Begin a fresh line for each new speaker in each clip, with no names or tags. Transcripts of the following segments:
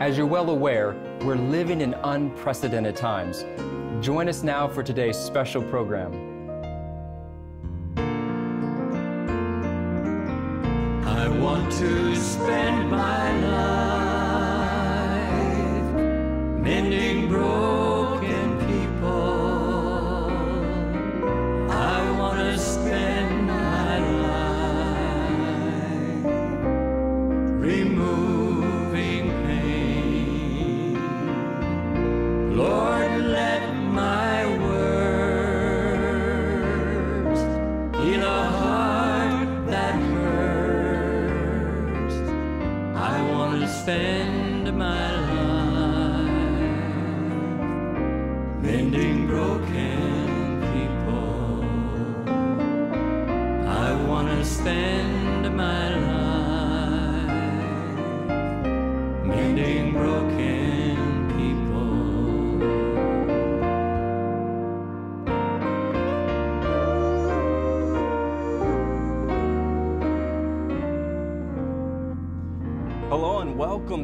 As you're well aware, we're living in unprecedented times. Join us now for today's special program.
I want to spend my life mending broken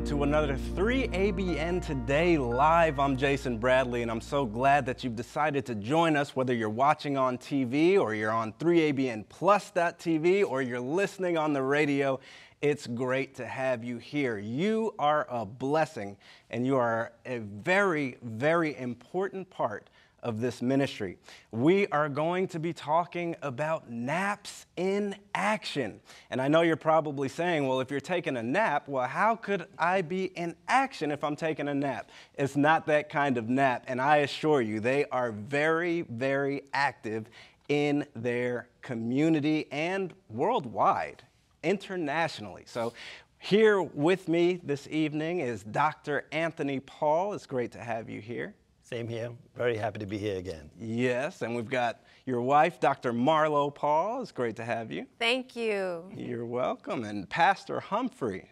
to
another 3ABN Today Live. I'm Jason Bradley and I'm so glad that you've decided to join us whether you're watching on TV or you're on 3ABNplus.tv or you're listening on the radio. It's great to have you here. You are a blessing and you are a very, very important part of this ministry. We are going to be talking about naps in action. And I know you're probably saying, well, if you're taking a nap, well, how could I be in action if I'm taking a nap? It's not that kind of nap. And I assure you, they are very, very active in their community and worldwide, internationally. So here with me this evening is Dr. Anthony Paul. It's great to have you here.
Same here. Very happy to be here again.
Yes, and we've got your wife, Dr. Marlo Paul. It's great to have you.
Thank you.
You're welcome. And Pastor Humphrey.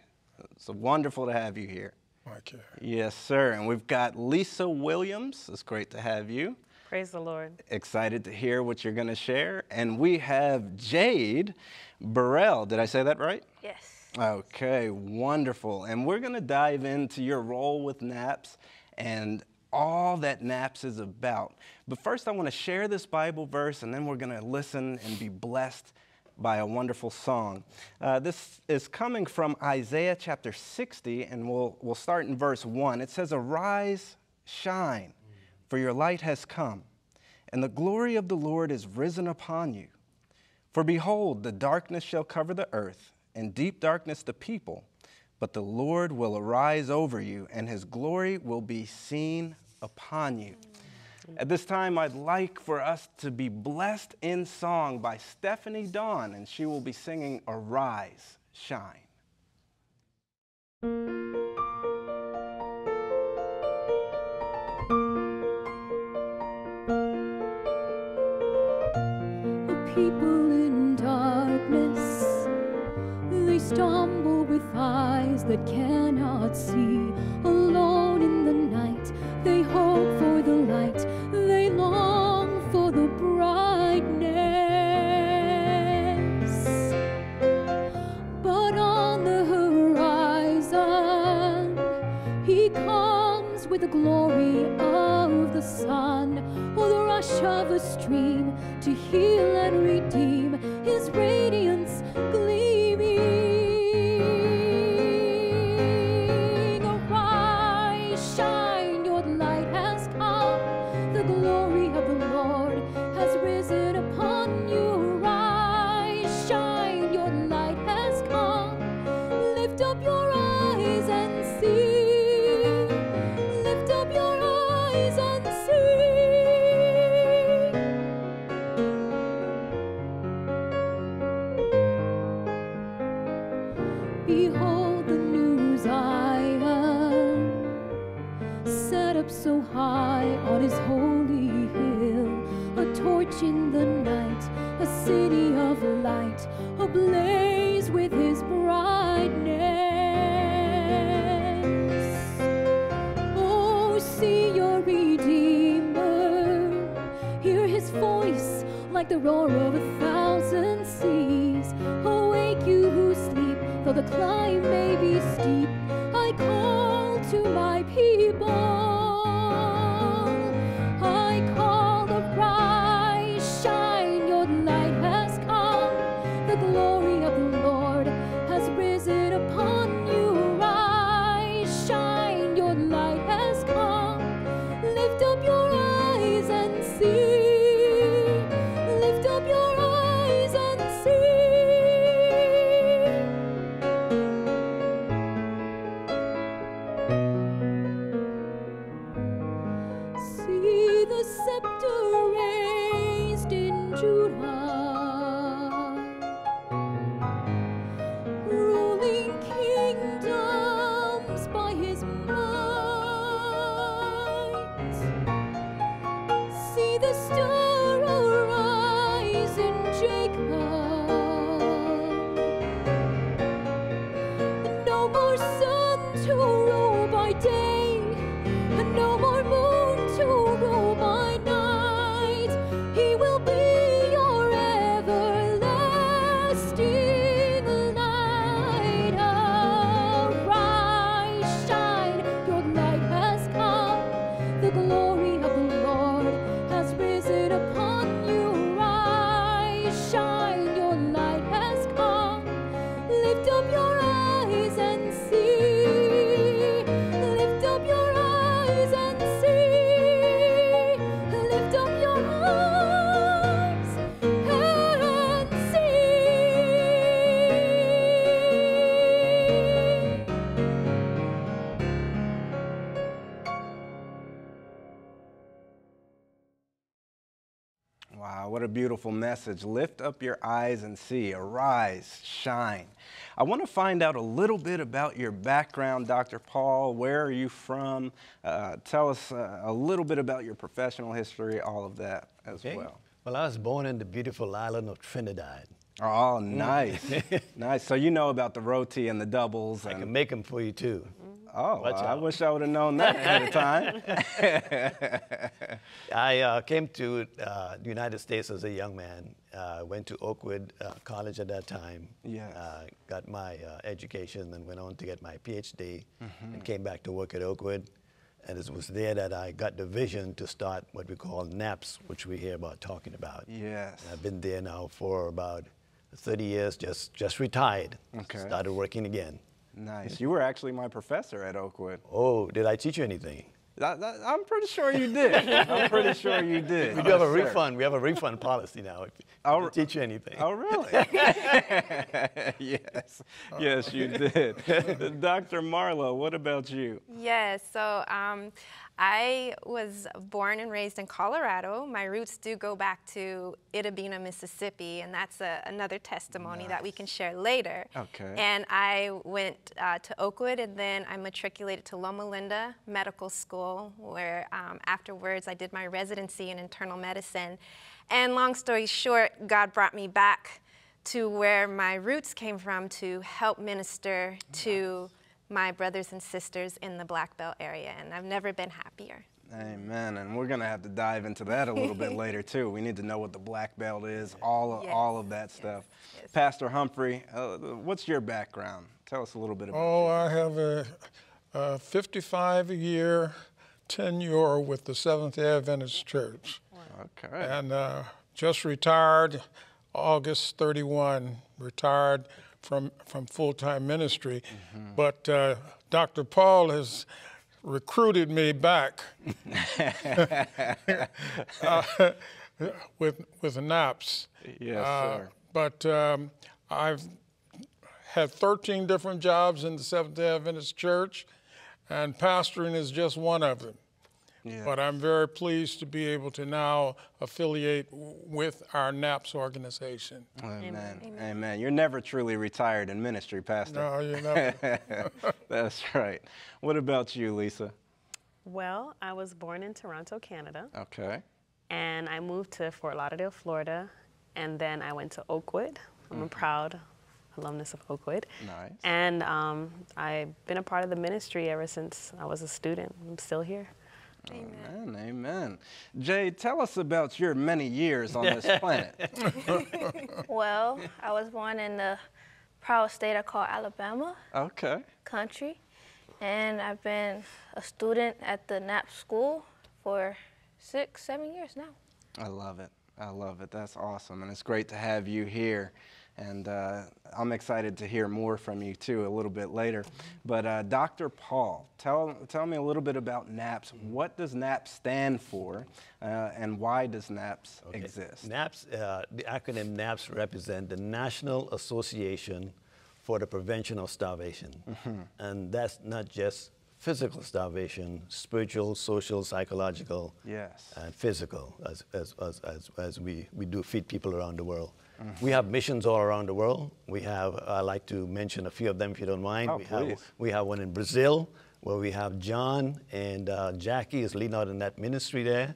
It's wonderful to have you here.
Okay.
Yes, sir. And we've got Lisa Williams. It's great to have you.
Praise the Lord.
Excited to hear what you're going to share. And we have Jade Burrell. Did I say that right?
Yes.
Okay, wonderful. And we're going to dive into your role with NAPS and all that NAPS is about. But first, I want to share this Bible verse, and then we're going to listen and be blessed by a wonderful song. Uh, this is coming from Isaiah chapter 60, and we'll, we'll start in verse 1. It says, Arise, shine, for your light has come, and the glory of the Lord is risen upon you. For behold, the darkness shall cover the earth, and deep darkness the people. But the Lord will arise over you, and his glory will be seen upon you. At this time, I'd like for us to be blessed in song by Stephanie Dawn, and she will be singing Arise, Shine.
People in darkness, they stumble with eyes that cannot see. Alone in the they hope for the light,
beautiful message. Lift up your eyes and see. Arise, shine. I want to find out a little bit about your background, Dr. Paul. Where are you from? Uh, tell us uh, a little bit about your professional history, all of that as
Okay.
well.
Well, I was born in the beautiful island of Trinidad.
Oh, nice. nice. So you know about the roti and the doubles.
I can make them for you too.
Oh,
Watch
I
out.
wish I would have known that ahead of time.
I uh, came to uh, the United States as a young man. Uh, went to Oakwood uh, College at that time.
Yes.
Uh, got my uh, education, then went on to get my PhD,
Mm-hmm.
and came back to work at Oakwood. And it was there that I got the vision to start what we call NAPS, which we hear about talking about.
yes.
And I've been there now for about 30 years. Just just retired.
Okay.
Started working again.
Nice. You were actually my professor at Oakwood.
Oh, did I teach you anything?
That- that- I'm pretty sure you did. I'm pretty sure you did.
We do have a
Yes, sir.
refund. We have a refund policy now. If, if
Oh,
we teach you anything.
Oh, really? yes, yes, you did. Dr. Marlowe, what about you?
Yes, so um, I was born and raised in Colorado. My roots do go back to Itta Bena, Mississippi, and that's a, another testimony that we can share later.
Okay.
And I went uh, to Oakwood, and then I matriculated to Loma Linda Medical School, where um, afterwards I did my residency in internal medicine. And long story short, God brought me back to where my roots came from to help minister to my brothers and sisters in the Black Belt area, and I've never been happier.
Amen. And we're going to have to dive into that a little bit later, too. We need to know what the black belt is, all of,
Yes,
all of that stuff.
yes.
Pastor Humphrey, uh, what's your background? Tell us a little bit about
Oh, I have a, a 55 year tenure with the Seventh day Adventist Church.
Okay.
And uh, just retired August 31, retired from, from full time ministry. But uh, Dr. Paul has recruited me back uh, with, with NAPS.
Yes,
Uh,
sir.
But um, I've had 13 different jobs in the Seventh day Adventist Church, and pastoring is just one of them.
Yeah.
But I'm very pleased to be able to now affiliate w- with our NAPS organization.
Amen. Amen. You're never truly retired in ministry, Pastor.
No, you know.
That's right. What about you, Lisa?
Well, I was born in Toronto, Canada,
Okay.
and I moved to Fort Lauderdale, Florida, and then I went to Oakwood. I'm a proud alumnus of Oakwood.
Nice.
And um, I've been a part of the ministry ever since I was a student. I'm still here.
Amen. Amen. Jay, tell us about your many years on this planet.
Well, I was born in the proud state I call Alabama
Okay.
country, and I've been a student at the NAP school for six, seven years now.
I love it. I love it. That's awesome. And it's great to have you here. And uh, I'm excited to hear more from you too a little bit later. But uh, Dr. Paul, tell, tell me a little bit about NAPS. What does NAPS stand for uh, and why does NAPS
Okay.
exist?
NAPS, uh, the acronym NAPS represent the National Association for the Prevention of Starvation. And that's not just physical starvation, spiritual, social, psychological,
Yes.
and physical, as, as, as, as, as we, we do feed people around the world. We have missions all around the world. We have, I'd like to mention a few of them if you don't mind.
Oh,
we,
please.
have, we have one in Brazil where we have John and uh, Jackie is leading out in that ministry there.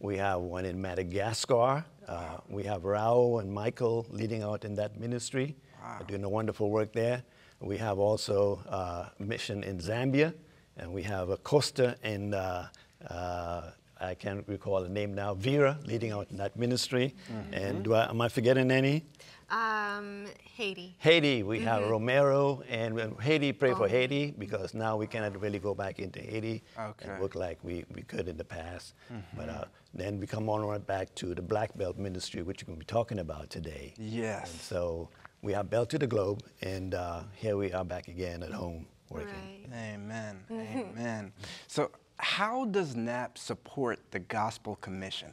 We have one in Madagascar. Uh, we have Raul and Michael leading out in that ministry, uh, doing a wonderful work there. We have also uh, a mission in Zambia, and we have a Costa in, uh, uh, I can't recall the name now, Vera leading out in that ministry. And do I, am I forgetting any?
Um, Haiti.
Haiti, we have Romero, and Haiti, pray for Haiti because now we cannot really go back into Haiti
Okay.
and work like we, we could in the past. But uh, then we come on right back to the Black Belt Ministry, which we're going to be talking about today.
Yes.
And so we are Belt to the Globe, and uh, here we are back again at home working.
Right.
Amen. Amen. So, how does NAP support the Gospel Commission?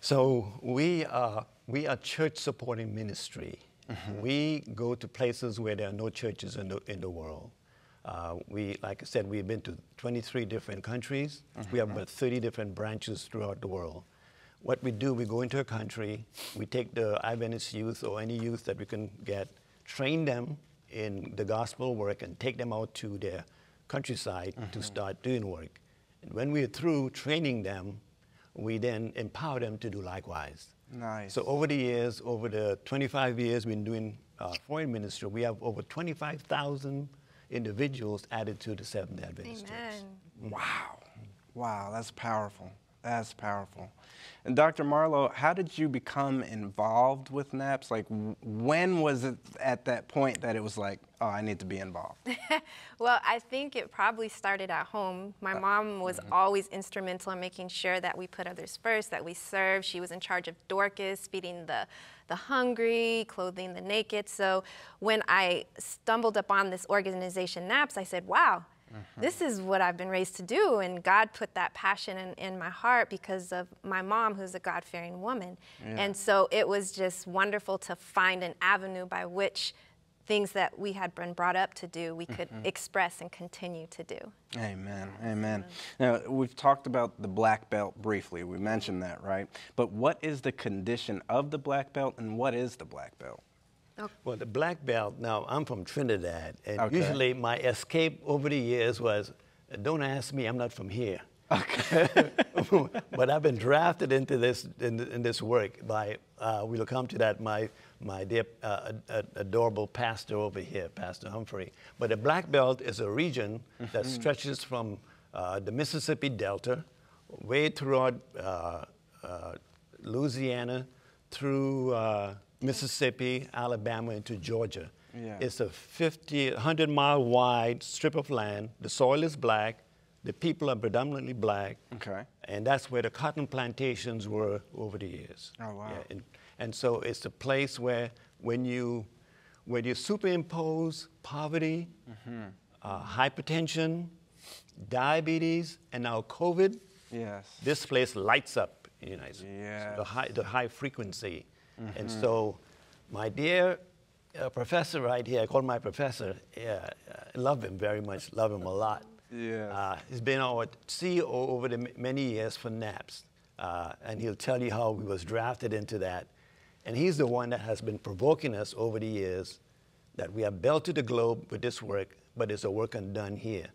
So we are we are church supporting ministry. Mm-hmm. We go to places where there are no churches in the in the world. Uh, we, like I said, we've been to 23 different countries. We have mm-hmm. about 30 different branches throughout the world. What we do, we go into a country, we take the Adventist youth or any youth that we can get, train them in the gospel work, and take them out to their countryside to mm-hmm. start doing work. And when we're through training them, we then empower them to do likewise.
Nice.
So over the years, over the 25 years we've been doing uh, foreign ministry, we have over 25,000 individuals added to the Seventh-day Adventist Church.
Amen.
Wow. Wow, that's powerful. That's powerful. And Dr. Marlowe, how did you become involved with NAPS? Like, when was it at that point that it was like, oh, I need to be involved?
Well, I think it probably started at home. My uh, mom was mm-hmm. always instrumental in making sure that we put others first, that we serve. She was in charge of Dorcas, feeding the, the hungry, clothing the naked. So when I stumbled upon this organization, NAPS, I said, wow, Mm-hmm. this is what I've been raised to do. And God put that passion in, in my heart because of my mom, who's a God fearing woman. And so it was just wonderful to find an avenue by which things that we had been brought up to do, we could mm-hmm. express and continue to do.
Amen. Amen. Now, we've talked about the black belt briefly. We mentioned that, right? But what is the condition of the black belt and what is the black belt?
Well, the black belt, now I'm from Trinidad, and
Okay.
usually my escape over the years was, don't ask me, I'm not from here. but I've been drafted into this in, in this work by. Uh, we'll come to that. My my dear uh, ad- adorable pastor over here, Pastor Humphrey. But the Black Belt is a region that stretches from uh, the Mississippi Delta, way throughout uh, uh, Louisiana, through uh, Mississippi, Alabama, into Georgia.
Yeah.
It's a 50, 100 mile wide strip of land. The soil is black. The people are predominantly black.
Okay.
And that's where the cotton plantations were over the years.
Oh, wow.
Yeah, and, and so it's a place where when you, when you superimpose poverty,
Mm-hmm.
uh, hypertension, diabetes, and now COVID,
Yes.
this place lights up in the United States.
Yes.
The high, the high frequency. And so, my dear uh, professor right here, I call him my professor, yeah, I love him very much, love him a lot.
Yes.
Uh, he's been our CEO over the m- many years for NAPS. Uh, and he'll tell you how he was drafted into that. And he's the one that has been provoking us over the years that we have belted the globe with this work, but it's a work undone here.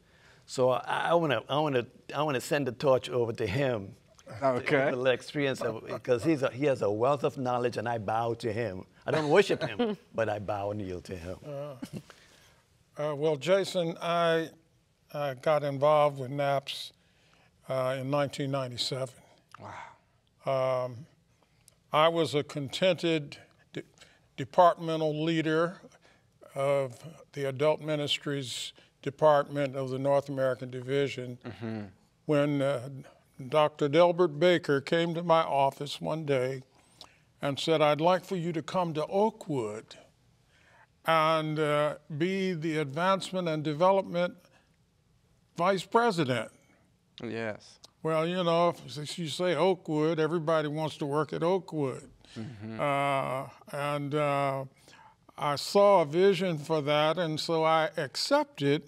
So I, I want to I wanna, I wanna send the torch over to him.
Okay.
The experience because he's a, he has a wealth of knowledge, and I bow to him. I don't worship him, but I bow and yield to him.
Uh, well, Jason, I uh, got involved with NAPS uh, in 1997.
Wow.
I was a contented de- departmental leader of the adult ministries department of the North American Division when uh, Dr. Delbert Baker came to my office one day and said, I'd like for you to come to Oakwood and uh, be the advancement and development vice president.
Yes.
Well, you know, if you say Oakwood, everybody wants to work at Oakwood. Uh, and uh, I saw a vision for that, and so I accepted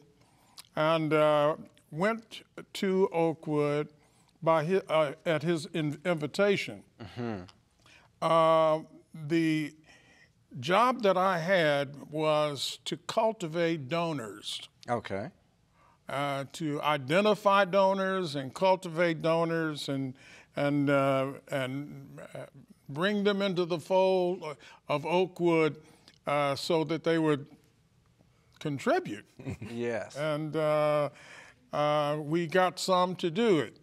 and uh, went to Oakwood by his, uh, at his in- invitation. Uh, the job that I had was to cultivate donors
Okay.
uh, to identify donors and cultivate donors and and uh, and uh, bring them into the fold of Oakwood uh, so that they would contribute.
Yes.
and uh, uh, we got some to do it.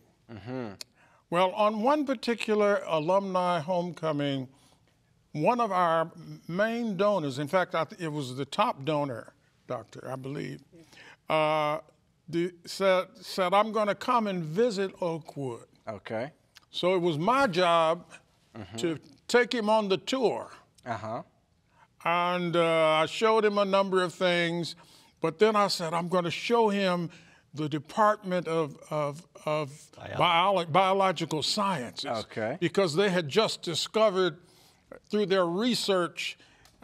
Well, on one particular alumni homecoming, one of our main donors, in fact, I th- it was the top donor, doctor, I believe, uh, the, said, said, I'm going to come and visit Oakwood.
Okay.
So it was my job to take him on the tour.
Uh huh.
And uh, I showed him a number of things, but then I said, I'm going to show him the Department of, of, of Biolo- Biological Sciences.
Okay.
Because they had just discovered through their research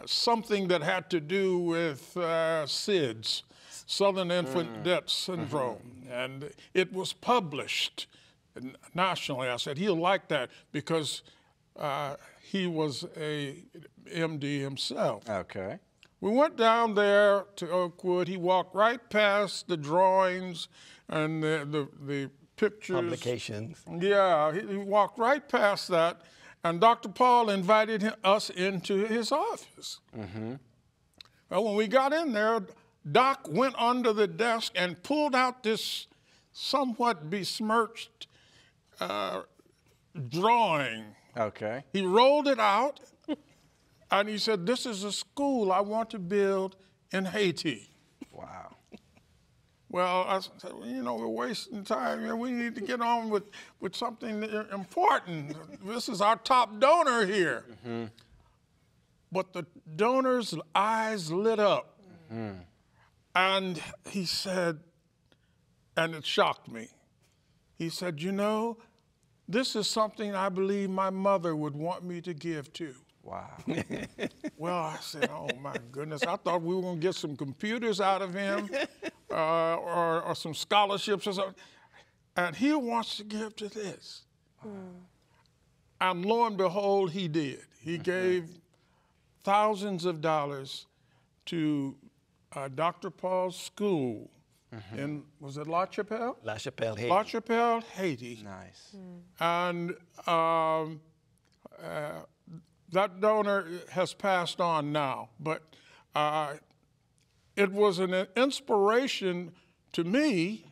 something that had to do with uh, SIDS, Sudden Infant Death Syndrome. And it was published nationally. I said, he'll like that because uh, he was a MD himself.
Okay.
We went down there to Oakwood. He walked right past the drawings and the, the, the pictures.
Publications.
Yeah, he, he walked right past that. And Dr. Paul invited him, us into his office. Mm -hmm. Well, when we got in there, Doc went under the desk and pulled out this somewhat besmirched uh, drawing.
Okay.
He rolled it out and he said, This is a school I want to build in Haiti.
Wow.
Well, I said, well, you know, we're wasting time. We need to get on with, with something important. This is our top donor here. Mm-hmm. But the donor's eyes lit up. Mm-hmm. And he said, and it shocked me. He said, You know, this is something I believe my mother would want me to give to.
Wow.
Well, I said, oh my goodness, I thought we were going to get some computers out of him uh, or, or some scholarships or something. And he wants to give to this. And lo and behold, he did. He gave thousands of dollars to uh, Dr. Paul's school in, was it La Chapelle?
La Chapelle, Haiti.
La Chapelle, Haiti.
nice.
And um, uh, that donor has passed on now, but uh, it was an inspiration to me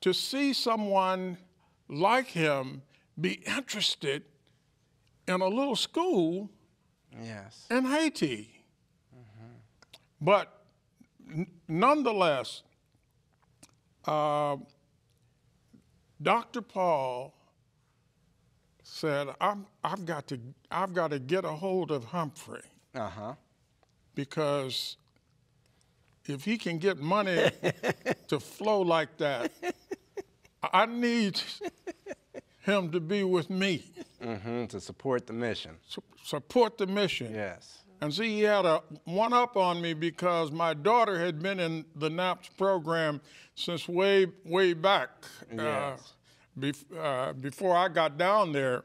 to see someone like him be interested in a little school
Yes.
in Haiti. But n- nonetheless, uh, Dr. Paul said, I'm, I've, got to, I've got to get a hold of Humphrey
Uh huh.
because if he can get money to flow like that, I need him to be with me,
Mm-hmm. To support the mission.
su- support the mission.
Yes.
And see, he had a one up on me because my daughter had been in the NAPS program since way, way back. Uh,
Yes.
Bef- uh, before I got down there.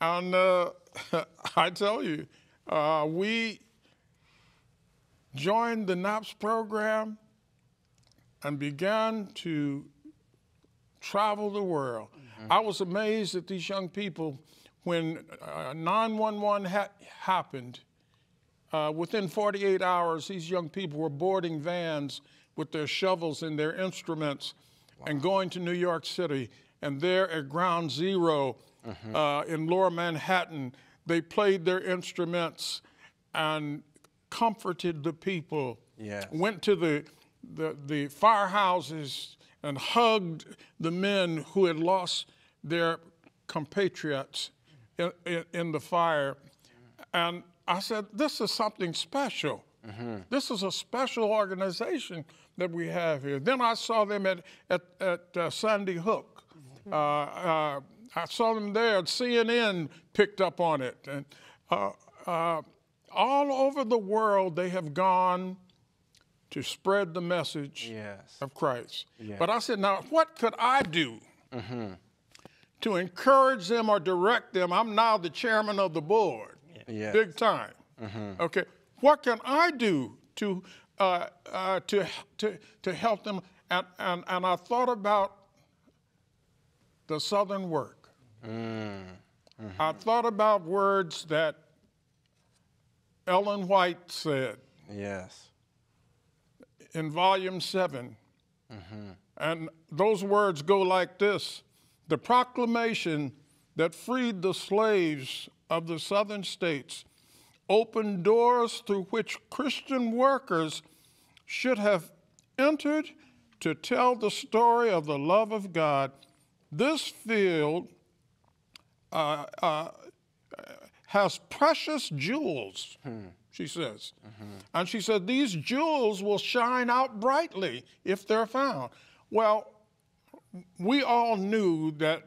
And uh, I tell you, uh, we joined the NAPS program and began to travel the world. I was amazed at these young people when uh, 911 ha- happened. Uh, within 48 hours, these young people were boarding vans with their shovels and their instruments and going to New York City. And there at Ground 0 uh, in Lower Manhattan, they played their instruments and comforted the people.
Yes.
Went to the the, the firehouses and hugged the men who had lost their compatriots in, in, in the fire. And I said, This is something special. This is a special organization that we have here. Then I saw them at, at, at uh, Sandy Hook. Uh, uh, I saw them there. CNN picked up on it. And uh, uh, all over the world, they have gone to spread the message
Yes.
of Christ.
Yeah.
But I said, now what could I do to encourage them or direct them? I'm now the chairman of the board,
Yes.
big time. Okay, what can I do to uh, uh, to to to help them? And, and and I thought about the Southern work. Mm. Mm-hmm. I thought about words that Ellen White said
Yes.
in volume 7. Mm-hmm. And those words go like this The proclamation that freed the slaves of the southern states opened doors through which Christian workers should have entered to tell the story of the love of God. This field uh, uh, has precious jewels, she says. And she said, These jewels will shine out brightly if they're found. Well, we all knew that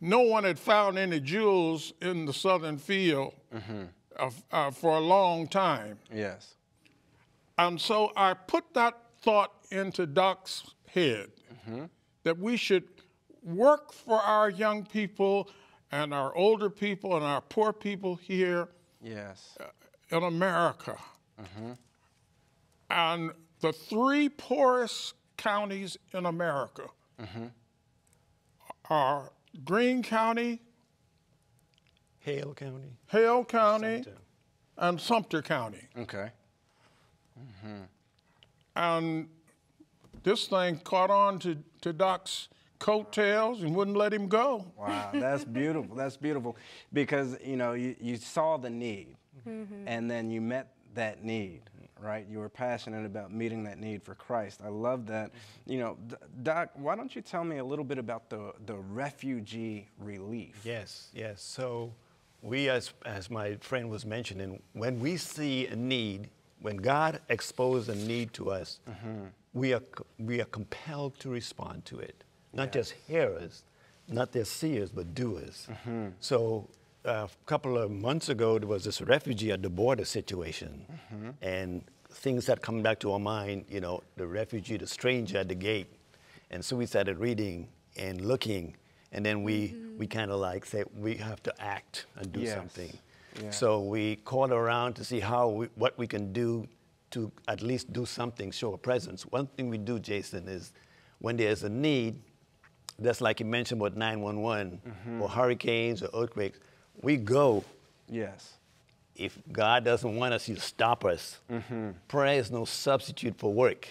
no one had found any jewels in the southern field of, uh, for a long time.
Yes.
And so I put that thought into Doc's head that we should work for our young people and our older people and our poor people here
Yes.
in America. Mm-hmm. And the three poorest counties in America are Greene County,
Hale County.
Hale County,
Sumter.
and Sumter County.
Okay. Mm-hmm.
And this thing caught on to, to Doc's coattails and wouldn't let him go.
Wow, that's beautiful. That's beautiful because you know you, you saw the need, mm-hmm. and then you met that need, right? You were passionate about meeting that need for Christ. I love that. Mm-hmm. You know, D- Doc, why don't you tell me a little bit about the the refugee relief?
Yes, yes. So we, as, as my friend was mentioning, when we see a need, when God exposes a need to us, mm-hmm. We, are, we are compelled to respond to it. Not just hearers, not just seers, but doers. Mm-hmm. So uh, a couple of months ago, there was this refugee at the border situation. Mm-hmm. And things that come back to our mind, you know, the refugee, the stranger at the gate. And so we started reading and looking, and then we, mm-hmm. we kind of like say we have to act and do
Yes.
something.
Yeah.
So we called around to see how we, what we can do to at least do something, show a presence. One thing we do, Jason, is when there's a need, that's like you mentioned about 911 mm-hmm. or hurricanes or earthquakes, we go
Yes.
if God doesn't want us, He'll stop us. Mm-hmm. Prayer is no substitute for work.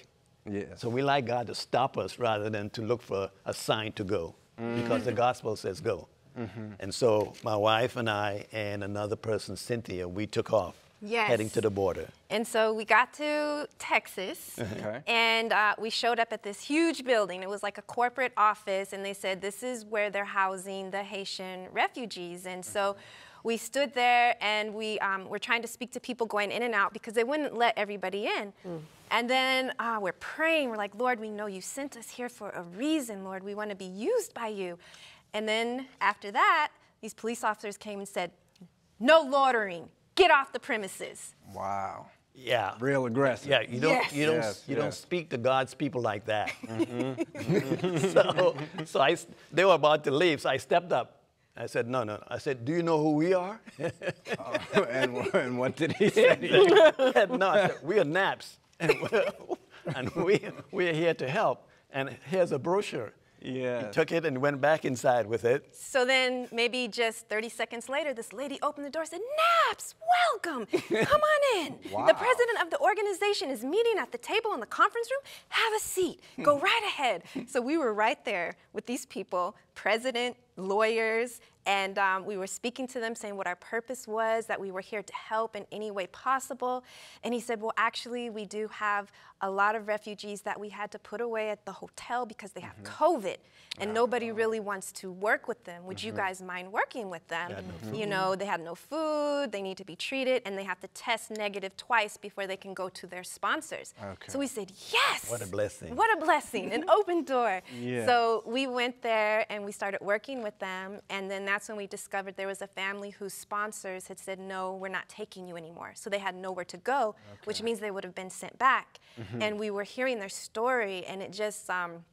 Yes.
So we like God to stop us rather than to look for a sign to go mm. because the gospel says go. Mm-hmm. And so my wife and I and another person, Cynthia, we took off
Yes.
heading to the border.
And so we got to Texas,
Okay.
and uh, we showed up at this huge building. It was like a corporate office, and they said this is where they're housing the Haitian refugees. And so we stood there, and we um, were trying to speak to people going in and out because they wouldn't let everybody in. And then uh, we're praying. We're like, Lord, we know you sent us here for a reason, Lord. We want to be used by you. And then after that, these police officers came and said, No loitering. Get off the premises.
Wow.
Yeah.
Real aggressive.
Yeah, you don't
Yes.
you don't
Yes,
you don't speak to God's people like that. Mm-hmm. so so I s- they were about to leave, so I stepped up. I said, no, no. no." I said, do you know who we are?
Oh, and, and what did he say?
I said, no, I said, we are NAPS, and, we're, and we, we're here to help. And here's a brochure. He took it and went back inside with it.
So then, maybe just 30 seconds later, this lady opened the door and said, Naps, welcome. Come on in.
Wow.
The president of the organization is meeting at the table in the conference room. Have a seat. Go right ahead. So we were right there with these people, president, lawyers, and um, we were speaking to them saying what our purpose was, that we were here to help in any way possible. And he said, Well, actually, we do have a lot of refugees that we had to put away at the hotel because they have COVID and nobody really wants to work with them. Would you guys mind working with them? you know, they had no food, they need to be treated, and they have to test negative twice before they can go to their sponsors. So we said, Yes!
What a blessing.
What a blessing, an open door.
Yeah.
So we went there and we started working with them, and then that's when we discovered there was a family whose sponsors had said, No, we're not taking you anymore. So they had nowhere to go, which means they would have been sent back. And we were hearing their story, and it just, um,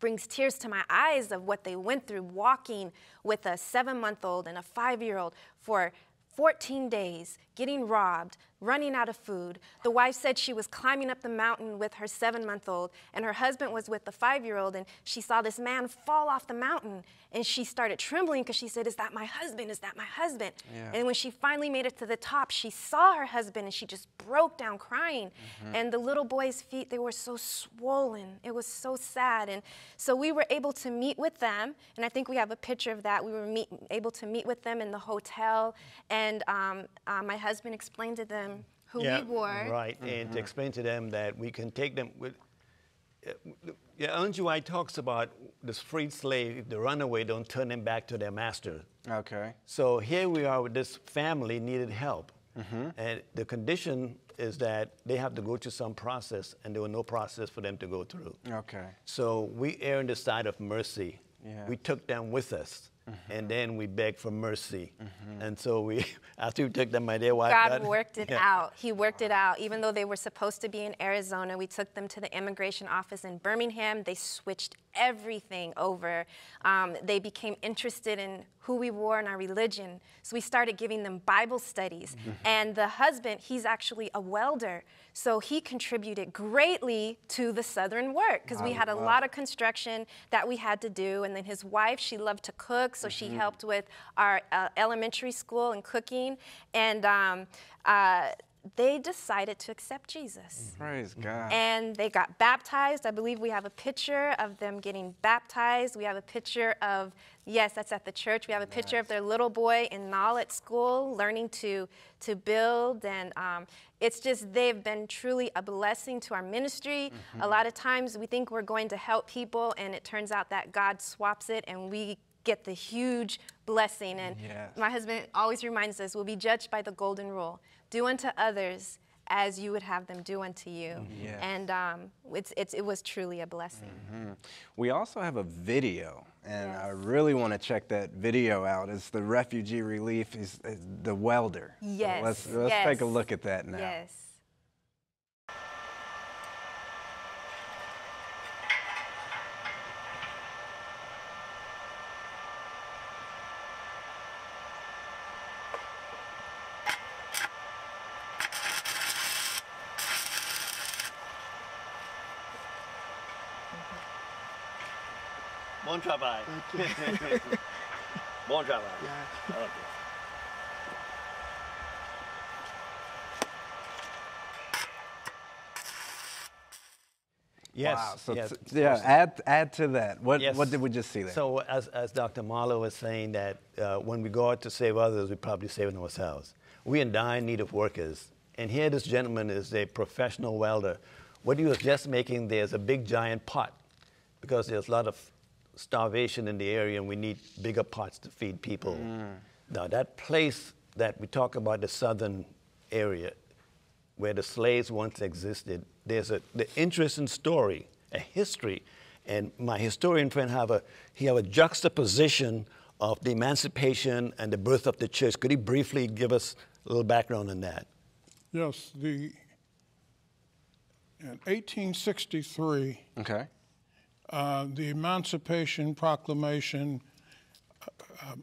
brings tears to my eyes of what they went through walking with a seven month old and a five year old for 14 days, getting robbed, running out of food. The wife said she was climbing up the mountain with her seven month old, and her husband was with the five year old, and she saw this man fall off the mountain, and she started trembling because she said, Is that my husband? Is that my husband?
Yeah.
And when she finally made it to the top, she saw her husband, and she just broke down crying. And the little boy's feet, they were so swollen. It was so sad. And so we were able to meet with them, and I think we have a picture of that. We were meet, able to meet with them in the hotel, and um, uh, my husband explained to them who we were.
Right, and to explain to them that we can take them with. uh, Yeah, Ellen G. White talks about this freed slave, if the runaway don't turn them back to their master.
Okay.
So here we are with this family needed help.
Mm-hmm.
And the condition is that they have to go through some process, and there was no process for them to go through.
Okay.
So we err on the side of mercy.
Yeah. Mm-hmm.
We took them with us, and then we begged for mercy. And so we, after we took them by their wife,
God worked it
yeah.
out. He worked it out. Even though they were supposed to be in Arizona, we took them to the immigration office in Birmingham. They switched everything over. Um, they became interested in who we were and our religion. So we started giving them Bible studies. And the husband, he's actually a welder. So he contributed greatly to the Southern work because we had a lot of construction that we had to do. And then his wife, she loved to cook, so she helped with our uh, elementary school and cooking. And um, uh, they decided to accept Jesus. Mm-hmm.
Praise mm-hmm. God.
And they got baptized. I believe we have a picture of them getting baptized. We have a picture of, yes, that's at the church. We have a picture of their little boy in Knoll at school learning to, to build. And um, it's just, they've been truly a blessing to our ministry. Mm-hmm. A lot of times we think we're going to help people, and it turns out that God swaps it and we get the huge blessing. And
Yes.
my husband always reminds us we'll be judged by the golden rule do unto others as you would have them do unto you.
Yes.
And um, it's, it's, it was truly a blessing.
We also have a video, and I really want to check that video out. It's the refugee relief, is the welder. So
Yes.
let's let's take a look at that now.
Yes.
Bon travail. bon travail. Okay. Yes.
Wow. So
yes.
t- yeah, add add to that. What
Yes.
what did we just see there?
So as, as Dr. Marlowe was saying that uh, when we go out to save others, we're probably saving ourselves. We're in dire need of workers. And here this gentleman is a professional welder. What he was just making there is a big giant pot because there's a lot of starvation in the area and we need bigger pots to feed people. Mm. Now that place that we talk about, the southern area, where the slaves once existed, there's a the interesting story, a history, and my historian friend have a he have a juxtaposition of the emancipation and the birth of the church. Could he briefly give us a little background on that?
Yes, the in 1863,
okay.
Uh, the Emancipation Proclamation, uh, um,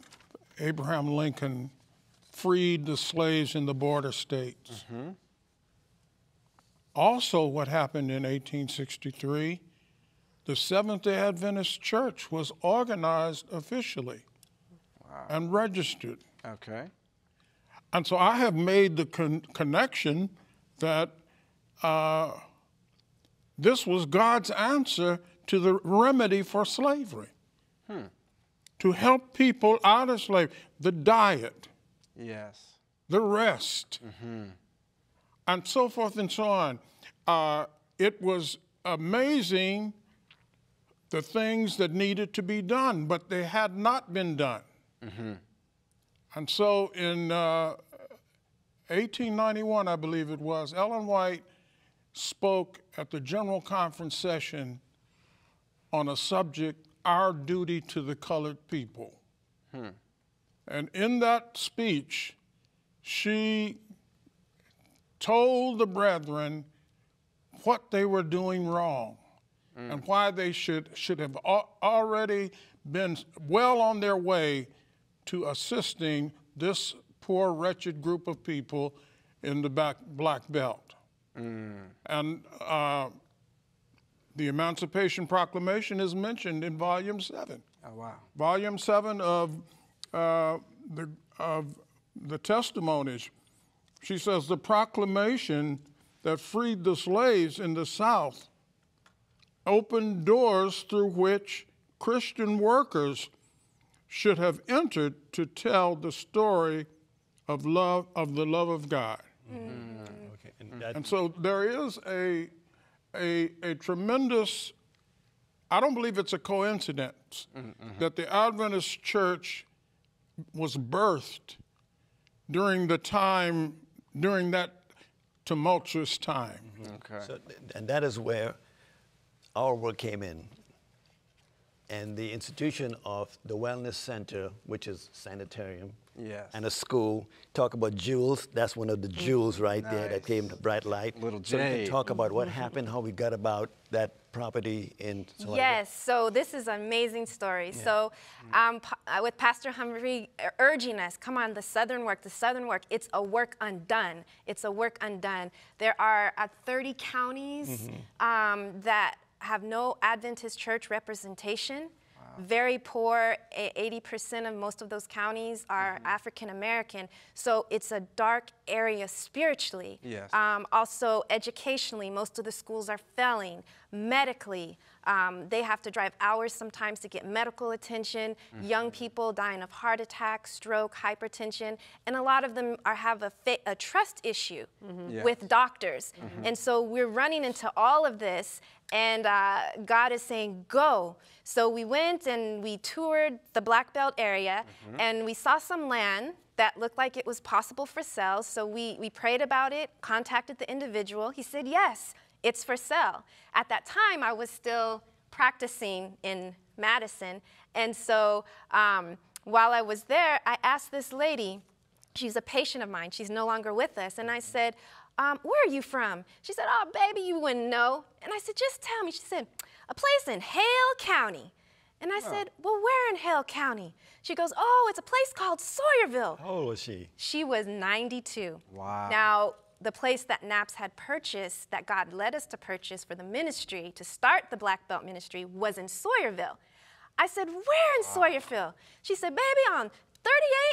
Abraham Lincoln freed the slaves in the border states. Also, what happened in 1863, the Seventh day Adventist Church was organized officially and registered.
Okay.
And so I have made the con- connection that uh, this was God's answer to the remedy for slavery. to help people out of slavery, the diet,
Yes.
the rest, and so forth and so on. Uh, it was amazing the things that needed to be done, but they had not been done. And so in uh, 1891, I believe it was, Ellen White spoke at the General Conference session on a subject, Our Duty to the Colored People. Hmm. And in that speech, she told the brethren what they were doing wrong hmm. and why they should, should have al- already been well on their way to assisting this poor, wretched group of people in the back, Black Belt. Hmm. And uh, the Emancipation Proclamation is mentioned in Volume 7
Oh, wow.
volume seven of uh, the of the testimonies. She says the proclamation that freed the slaves in the South opened doors through which Christian workers should have entered to tell the story of love of the love of God.
Okay, and that,
And so there is a, a, a tremendous, I don't believe it's a coincidence mm-hmm. that the Adventist church was birthed during the time, during that tumultuous time. Mm-hmm.
Okay.
so, and that is where our work came in. And the institution of the Wellness Center, which is sanitarium,
Yes.
and a school. Talk about jewels. That's one of the jewels right there that came to bright light.
Little
So we
jade.
can talk about what happened, how we got about that property in. Salida.
Yes, so this is an amazing story. So, um, p- uh, with Pastor Humphrey uh, urging us, come on, the Southern work, the Southern work, it's a work undone. It's a work undone. There are uh, 30 counties um, that have no Adventist church representation. Very poor, 80% of most of those counties are African American. So it's a dark area spiritually.
Yes.
Um, also, educationally, most of the schools are failing. Medically, um, they have to drive hours sometimes to get medical attention. Young people dying of heart attack, stroke, hypertension, and a lot of them are, have a, fa- a trust issue with doctors. And so we're running into all of this, and uh, God is saying, go. So we went and we toured the Black Belt area, and we saw some land that looked like it was possible for sale. So we, we prayed about it, contacted the individual. He said, yes, it's for sale. At that time, I was still practicing in Madison. And so um, while I was there, I asked this lady, she's a patient of mine, she's no longer with us. And I said, um, Where are you from? She said, Oh, baby, you wouldn't know. And I said, Just tell me. She said, A place in Hale County. And I said, Well, where in Hale County? She goes, Oh, it's a place called Sawyerville.
How old was she?
She was 92.
Wow.
Now, the place that NAPS had purchased, that God led us to purchase for the ministry, to start the Black Belt ministry, was in Sawyerville. I said, Where in Sawyerville? She said, Baby, on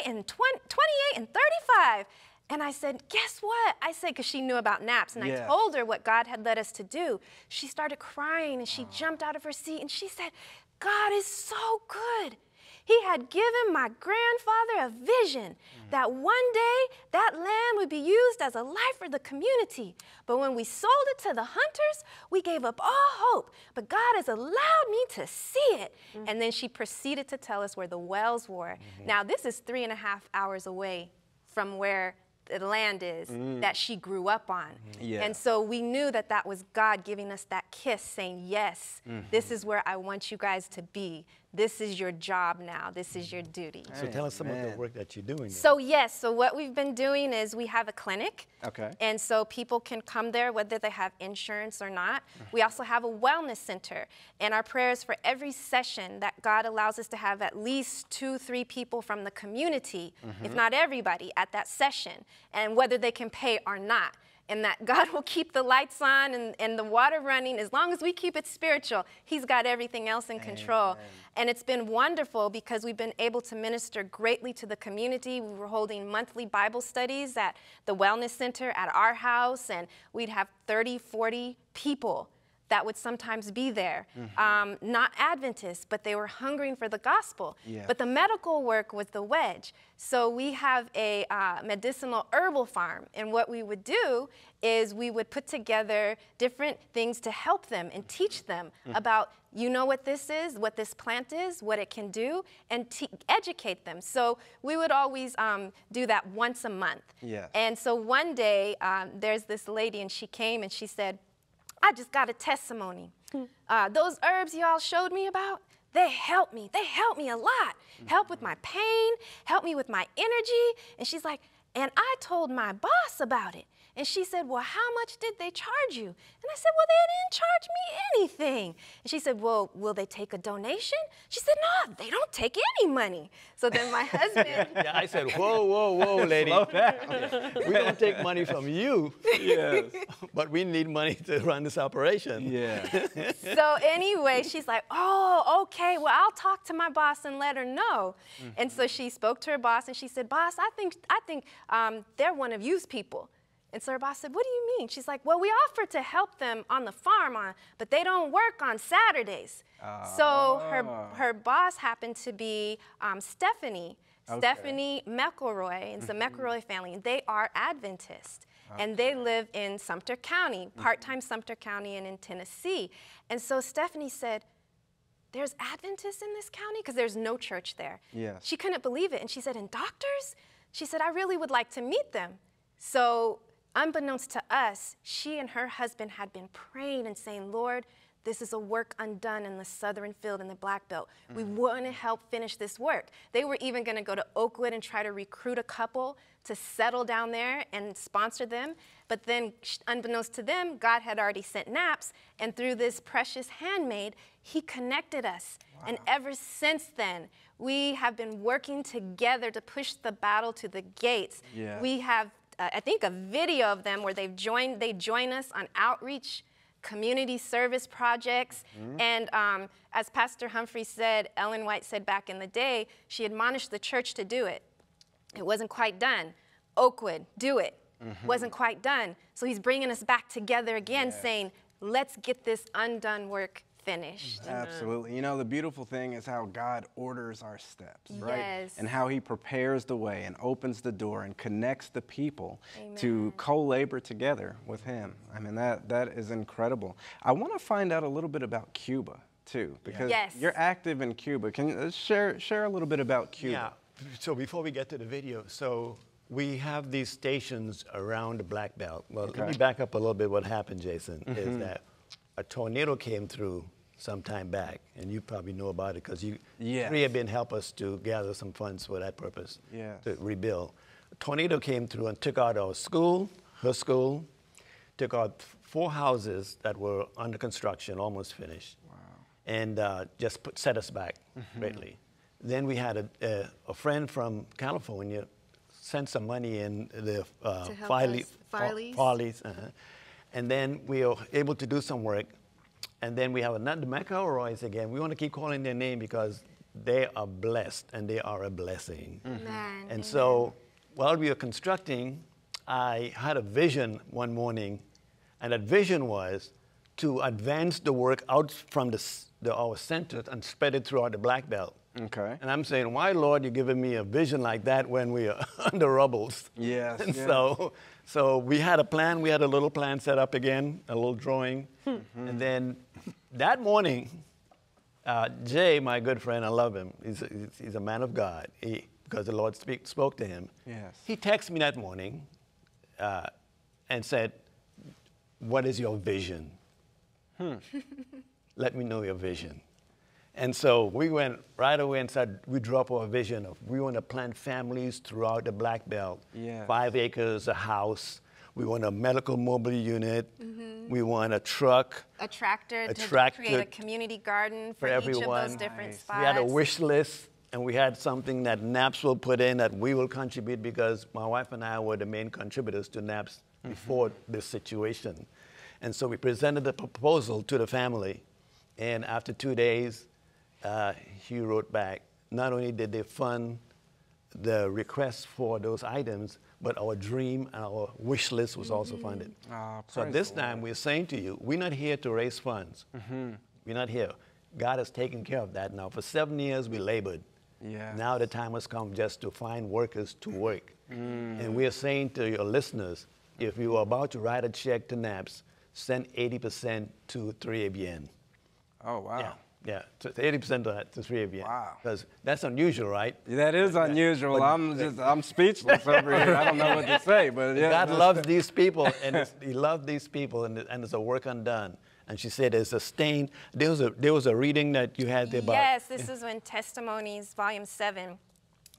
38 and 20, 28 and 35. And I said, Guess what? I said, because she knew about NAPS. And
Yeah.
I told her what God had led us to do. She started crying and she jumped out of her seat and she said, God is so good. He had given my grandfather a vision mm. that one day that land would be used as a life for the community. But when we sold it to the hunters, we gave up all hope. But God has allowed me to see it. Mm. And then she proceeded to tell us where the wells were. Mm-hmm. Now, this is three and a half hours away from where the land is mm. that she grew up on. Mm-hmm.
Yeah.
And so we knew that that was God giving us that kiss, saying, Yes, this mm-hmm. is where I want you guys to be. This is your job now. This is your duty.
So tell us some of the work that you're doing. there.
So, yes, so what we've been doing is we have a clinic.
Okay.
And so people can come there whether they have insurance or not. We also have a wellness center. And our prayers for every session that God allows us to have at least two, three people from the community, if mm-hmm. not everybody, at that session, and whether they can pay or not. And that God will keep the lights on and, and the water running as long as we keep it spiritual. He's got everything else in control. And it's been wonderful because we've been able to minister greatly to the community. We were holding monthly Bible studies at the Wellness Center at our house, and we'd have 30, 40 people that would sometimes be there. Um, not Adventists, but they were hungering for the gospel.
Yeah.
But the medical work was the wedge. So we have a uh, medicinal herbal farm, and what we would do is we would put together different things to help them and teach them about you know what this is, what this plant is, what it can do, and te- educate them. So we would always um, do that once a month.
Yes.
And so one day um, there's this lady, and she came and she said, I just got a testimony. Uh, those herbs you all showed me about, they help me. They help me a lot. Help with my pain, help me with my energy. And she's like, and I told my boss about it. And she said, Well, how much did they charge you? And I said, Well, they didn't charge me anything. And she said, Well, will they take a donation? She said, No, they don't take any money. So then my husband,
Yeah, I said, whoa, whoa, whoa, lady. we don't take money from you,
Yes.
but we need money to run this operation.
Yeah.
so anyway, she's like, "Oh, okay. Well, I'll talk to my boss and let her know." And so she spoke to her boss, and she said, "Boss, I think I think um, they're one of you's people." And so her boss said, "What do you mean?" She's like, "Well, we offer to help them on the farm, on, but they don't work on Saturdays." So her ah. her boss happened to be um, Stephanie. Stephanie McElroy, it's the mm-hmm. McElroy family, and they are Adventist. And they live in Sumter County, mm-hmm. part-time Sumter County and in Tennessee. And so Stephanie said, there's Adventists in this county? Because there's no church there.
Yes.
She couldn't believe it. And she said, and doctors? She said, I really would like to meet them. So, unbeknownst to us, she and her husband had been praying and saying, Lord, this is a work undone in the southern field in the Black Belt. We mm-hmm. want to help finish this work. They were even going to go to Oakwood and try to recruit a couple to settle down there and sponsor them. But then, unbeknownst to them, God had already sent NAPS, and through this precious handmaid, He connected us. And ever since then, we have been working together to push the battle to the gates.
Yeah.
We have, uh, I think, a video of them where they've joined. They join us on outreach, community service projects, and um, as Pastor Humphrey said, Ellen White said back in the day, she admonished the church to do it. It wasn't quite done. Oakwood, do it. Wasn't quite done. So he's bringing us back together again, saying, let's get this undone work finished. Mm-hmm. Mm-hmm.
Absolutely. You know, the beautiful thing is how God orders our steps, right?
Yes.
And how He prepares the way and opens the door and connects the people to co labor together with Him. I mean, that, that is incredible. I want to find out a little bit about Cuba, too, because
Yes.
you're active in Cuba. Can you uh, share, share a little bit about Cuba?
Yeah. So before we get to the video, so we have these stations around the Black Belt. Well, let me back up a little bit. What happened, Jason, is mm-hmm. that a tornado came through some time back, and you probably know about it because you
Yes.
3ABN help us to gather some funds for that purpose
Yes.
to rebuild. A tornado came through and took out our school, her school, took out four houses that were under construction, almost finished, and uh, just put, set us back greatly. Then we had a, a, a friend from California sent some money in the uh,
To help
Farley-
us, Farley's?
Farley's, uh-huh. And then we are able to do some work. And then we have another the McElroys again. We want to keep calling their name because they are blessed and they are a blessing. Mm-hmm.
Amen.
And so while we were constructing, I had a vision one morning, and that vision was to advance the work out from the, the, our center and spread it throughout the Black Belt.
Okay.
And I'm saying, why, Lord, you're giving me a vision like that when we are under rubbles?
Yes,
And
yes.
so, so we had a plan. We had a little plan set up again, a little drawing. And then that morning, uh, Jay, my good friend, I love him. He's, he's, he's a man of God he, because the Lord speak, spoke to him.
Yes.
He texted me that morning uh, and said, What is your vision? Let me know your vision. And so we went right away and said, we drew up our vision of we want to plant families throughout the Black Belt.
Yes.
Five acres, a house. We want a medical mobile unit. Mm-hmm. We want a truck
a tractor
A
to
tractor
create a community garden
for
for, each
everyone.
of those different
Nice.
spots.
We had a wish list, and we had something that NAPS will put in that we will contribute because my wife and I were the main contributors to NAPS before this situation. And so we presented the proposal to the family, and after two days, uh, he wrote back. Not only did they fund the requests for those items, but our dream and our wish list was also funded.
Ah,
so this time we're saying to you, we're not here to raise funds. We're not here. God has taken care of that now. For seven years, we labored.
Yes.
Now the time has come just to find workers to work.
Mm.
And we are saying to your listeners, if you are about to write a check to NAPS, send 80% to 3ABN.
Oh, wow.
Yeah, yeah, 80% of that to 3ABN.
Wow.
Because that's unusual, right?
That is unusual. I'm just, I'm speechless over here. I don't know what to say, but yeah.
God loves these people, and He loved these people, and, it- and it's a work undone. And she said, "There's a stain." There was a there was a reading that you had there about.
Yes, this is in Testimonies, Volume 7.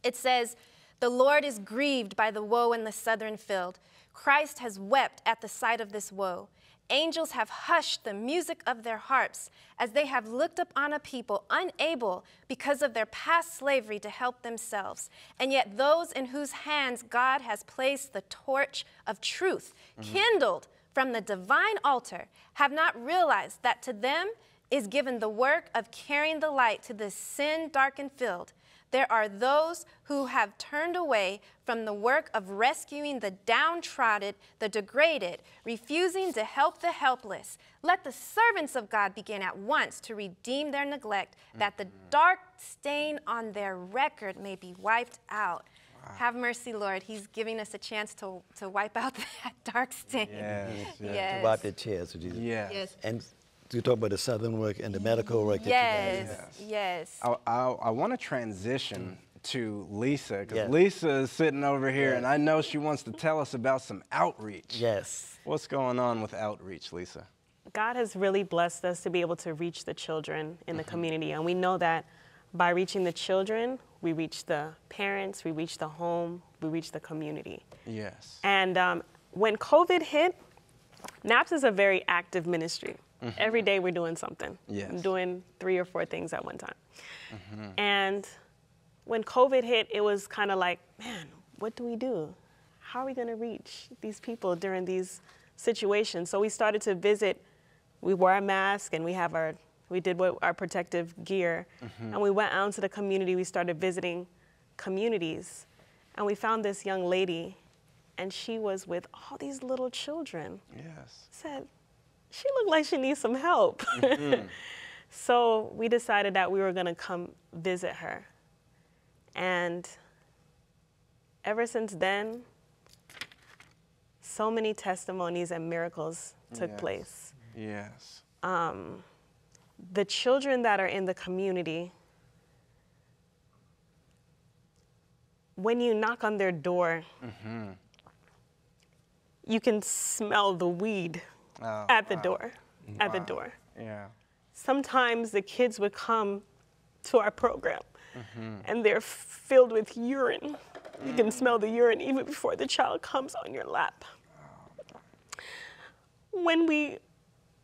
It says, The Lord is grieved by the woe in the southern field. Christ has wept at the sight of this woe. Angels have hushed the music of their harps as they have looked upon a people unable because of their past slavery to help themselves. And yet, those in whose hands God has placed the torch of truth, mm-hmm. kindled from the divine altar, have not realized that to them is given the work of carrying the light to this sin darkened field. There are those who have turned away from the work of rescuing the downtrodden, the degraded, refusing to help the helpless. Let the servants of God begin at once to redeem their neglect, that the mm-hmm. dark stain on their record may be wiped out. Have mercy, Lord. He's giving us a chance to, to wipe out that dark stain.
Yes, yes.
Yes.
Wipe their chairs, so Jesus.
Yes.
Yes.
And to talk about the southern work and the medical work that
Yes.
you guys.
Yes.
I, I, I want to transition to Lisa because
Yes.
Lisa is sitting over here, and I know she wants to tell us about some outreach.
Yes.
What's going on with outreach, Lisa?
God has really blessed us to be able to reach the children in the community. And we know that by reaching the children, we reach the parents, we reach the home, we reach the community.
Yes.
And um, when COVID hit, NAPS is a very active ministry. Mm-hmm. Every day we're doing something.
Yes.
I'm doing three or four things at one time. Mm-hmm. And when COVID hit, it was kind of like, man, what do we do? How are we going to reach these people during these situations? So we started to visit. We wore a mask and we have our, we did what our protective gear, mm-hmm. and we went out into the community. We started visiting communities, and we found this young lady, and she was with all these little children
Yes.
said, she looked like she needs some help. Mm-hmm. so we decided that we were going to come visit her. And ever since then, so many testimonies and miracles took
Yes.
place.
Yes.
Um, the children that are in the community, when you knock on their door, mm-hmm. you can smell the weed
Oh,
at the door. At the door.
Yeah.
Sometimes the kids would come to our program mm-hmm. and they're filled with urine. You can smell the urine even before the child comes on your lap. When we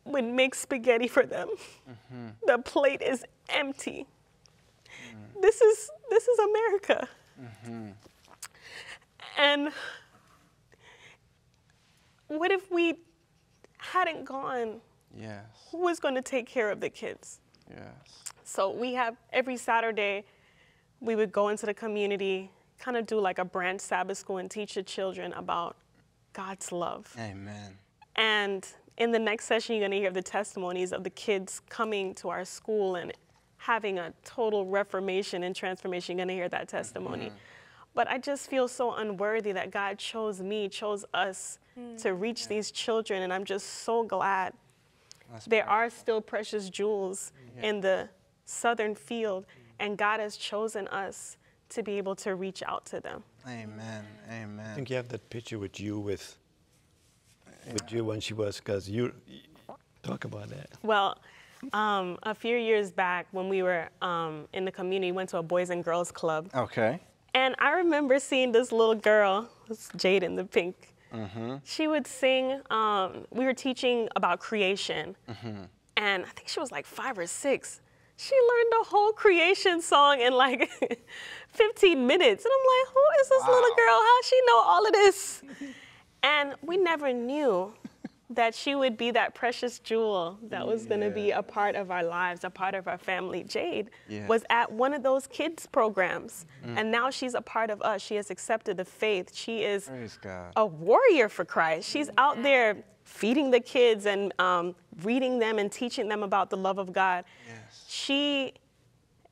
would make spaghetti for them, mm-hmm. the plate is empty. Mm. This is this is America. Mm-hmm. And what if we hadn't gone?
Yes.
Who was going to take care of the kids?
Yes.
So we have every Saturday, we would go into the community, kind of do like a branch Sabbath school and teach the children about God's love.
Amen.
And in the next session, you're going to hear the testimonies of the kids coming to our school and having a total reformation and transformation. You're going to hear that testimony. Mm-hmm. But I just feel so unworthy that God chose me, chose us to reach these children. And I'm just so glad there are still precious jewels in the southern field, and God has chosen us to be able to reach out to them.
Amen. Amen.
I think you have that picture with you with with you when she was because you talk about that.
Well, um, a few years back when we were um, in the community, went to a boys and girls club,
Okay.
And I remember seeing this little girl, this Jade in the pink. She would sing. Um, we were teaching about creation, and I think she was like five or six. She learned the whole creation song in like 15 minutes, and I'm like, "Who is this little girl? How she know all of this?" And we never knew that she would be that precious jewel that was going to be a part of our lives, a part of our family. Jade
Yeah.
was at one of those kids programs, and now she's a part of us. She has accepted the faith. She is a warrior for Christ. She's out there feeding the kids and um, reading them and teaching them about the love of God.
Yes.
She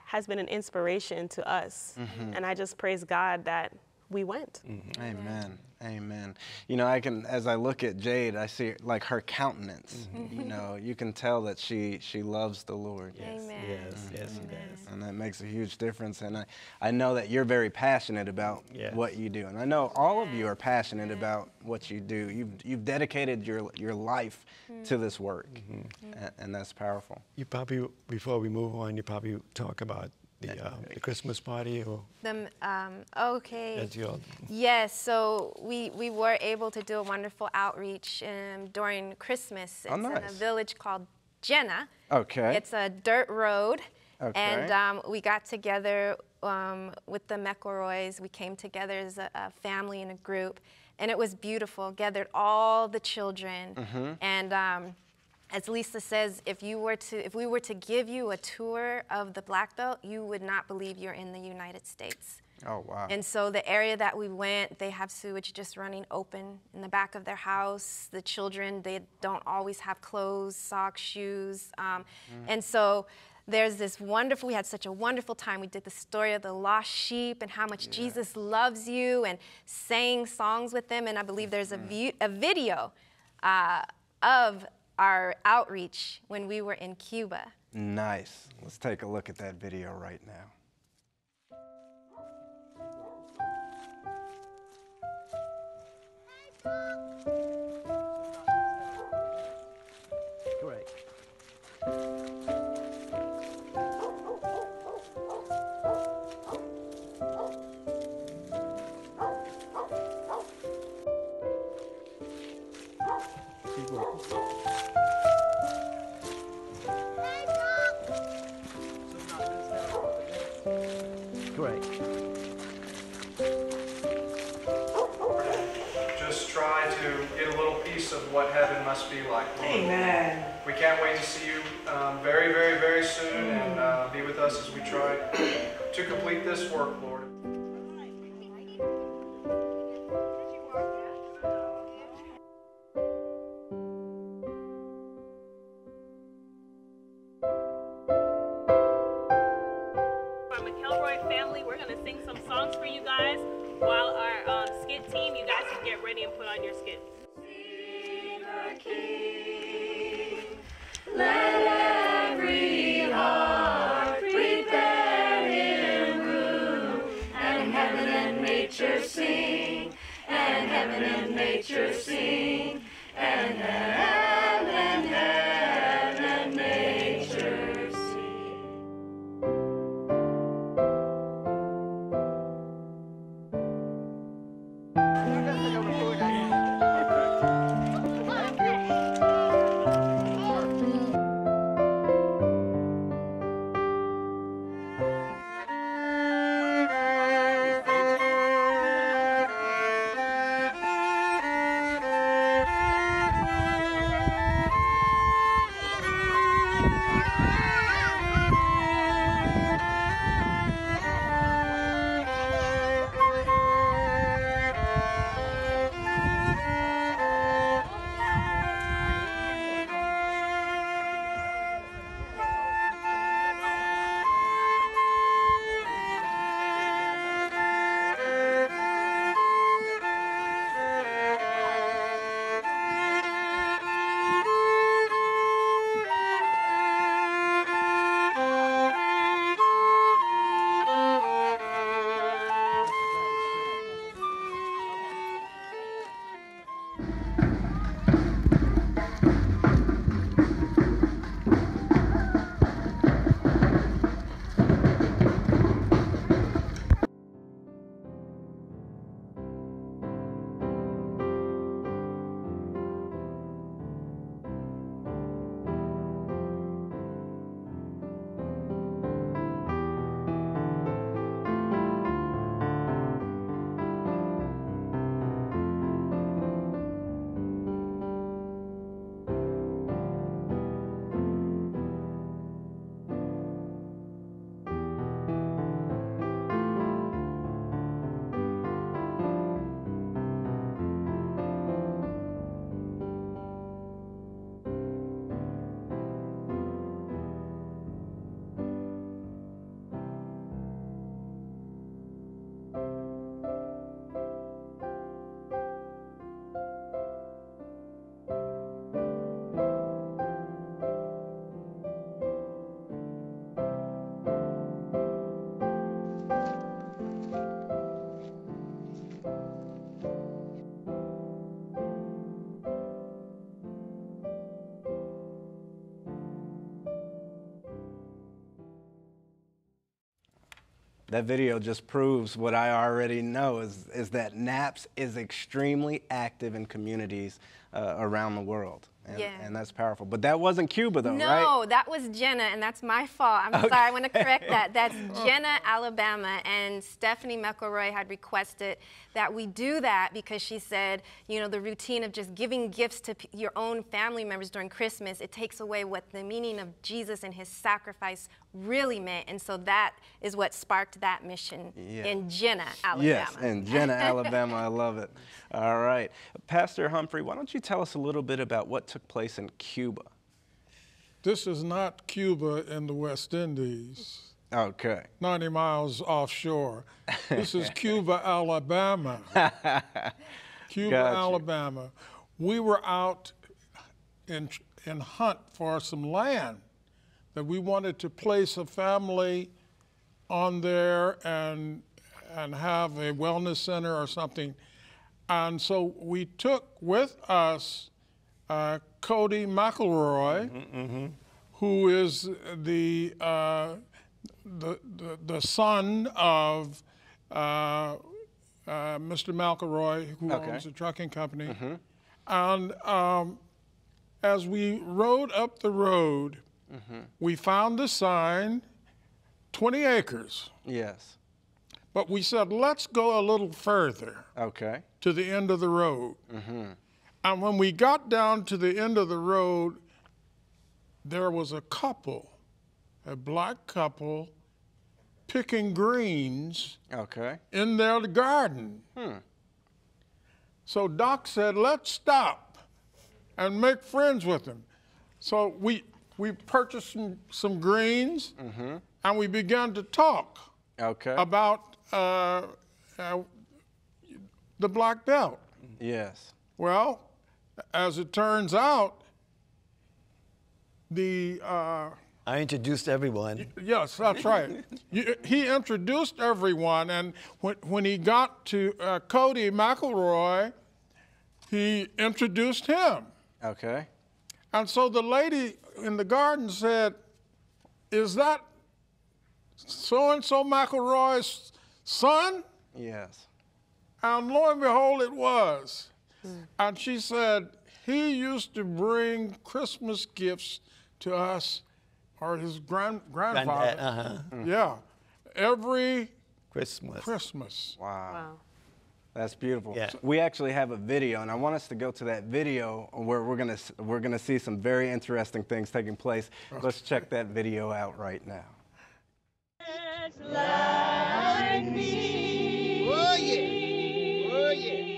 has been an inspiration to us,
Mm-hmm.
and I just praise God that we went. Mm-hmm.
Amen. Amen. You know, I can as I look at Jade, I see like her countenance. Mm-hmm. You know, you can tell that she she loves the Lord.
Amen.
Yes, yes, she mm-hmm. does.
And that makes a huge difference. And I, I know that you're very passionate about
Yes.
what you do. And I know all of you are passionate about what you do. You've, you've dedicated your, your life to this work. And, and that's powerful.
You probably, before we move on, you probably talk about the, uh, the Christmas party or
The, um, okay. Yes, so we, we were able to do a wonderful outreach um, during Christmas. It's
Oh,
in a village called Jenna.
Okay.
It's a dirt road. And um, we got together um, with the McElroys. We came together as a, a family and a group. And it was beautiful. Gathered all the children.
Mm-hmm.
And um, as Lisa says, if you were to, if we were to give you a tour of the Black Belt, you would not believe you're in the United States.
Oh, wow.
And so the area that we went, they have sewage just running open in the back of their house. The children, they don't always have clothes, socks, shoes. Um, And so there's this wonderful, we had such a wonderful time. We did the story of the lost sheep and how much Jesus loves you and sang songs with them. And I believe there's a, view, a video uh, of our outreach when we were in Cuba.
nice. Let's take a look at that video right now.
Correct.
What heaven must be like. Lord.
Amen.
We can't wait to see you um, very, very, very soon and uh, be with us as we try to complete this work, Lord.
Our McElroy family, we're going to sing some songs for you guys while our um, skit team, you guys can get ready and put on your skits.
That video just proves what I already know is, is that NAPS is extremely active in communities uh, around the world. And,
Yeah.
and that's powerful. But that wasn't Cuba, though,
no,
right?
that was Jenna, and that's my fault. I'm sorry, I want to correct that. That's Jenna, Alabama, and Stephanie McElroy had requested that we do that because she said, you know, the routine of just giving gifts to p- your own family members during Christmas, it takes away what the meaning of Jesus and his sacrifice really meant. And so that is what sparked that mission
Yeah.
in Jenna, Alabama.
Yes, in Jenna, Alabama. I love it. All right. Pastor Humphrey, why don't you tell us a little bit about what took place in Cuba?
This is not Cuba in the West Indies,
Okay.
90 miles offshore. This is Cuba, Alabama. Cuba,
Gotcha.
Alabama. We were out in, in hunt for some land that we wanted to place a family on there and and have a wellness center or something. And so we took with us uh, Cody McElroy, who is the, uh, the, the the son of uh, uh, Mr. McElroy, who
Okay.
owns a trucking company. And um, as we rode up the road, we found the sign, 20 acres.
Yes.
But we said, let's go a little further
Okay.
to the end of the road. Mm-hmm. And when we got down to the end of the road, there was a couple, a black couple, picking greens
Okay.
in their garden. Hmm. So Doc said, let's stop and make friends with them. So we, we purchased some, some greens and we began to talk
Okay.
about uh, uh, the black belt.
yes.
Well, as it turns out, the uh,
I introduced everyone.
yes, that's right. You- he introduced everyone, and when, when he got to uh, Cody McElroy, he introduced him.
Okay.
And so the lady in the garden said, "Is that so and so McElroy's son?"
Yes.
And lo and behold, it was. And she said, he used to bring Christmas gifts to us, or his grand, grandfather.
Granddad, uh-huh.
Yeah, every
Christmas.
Christmas.
Wow.
Wow.
That's beautiful.
Yeah.
We actually have a video, and I want us to go to that video where we're gonna we're gonna see some very interesting things taking place. Oh. Let's check that video out right now. Wow, I love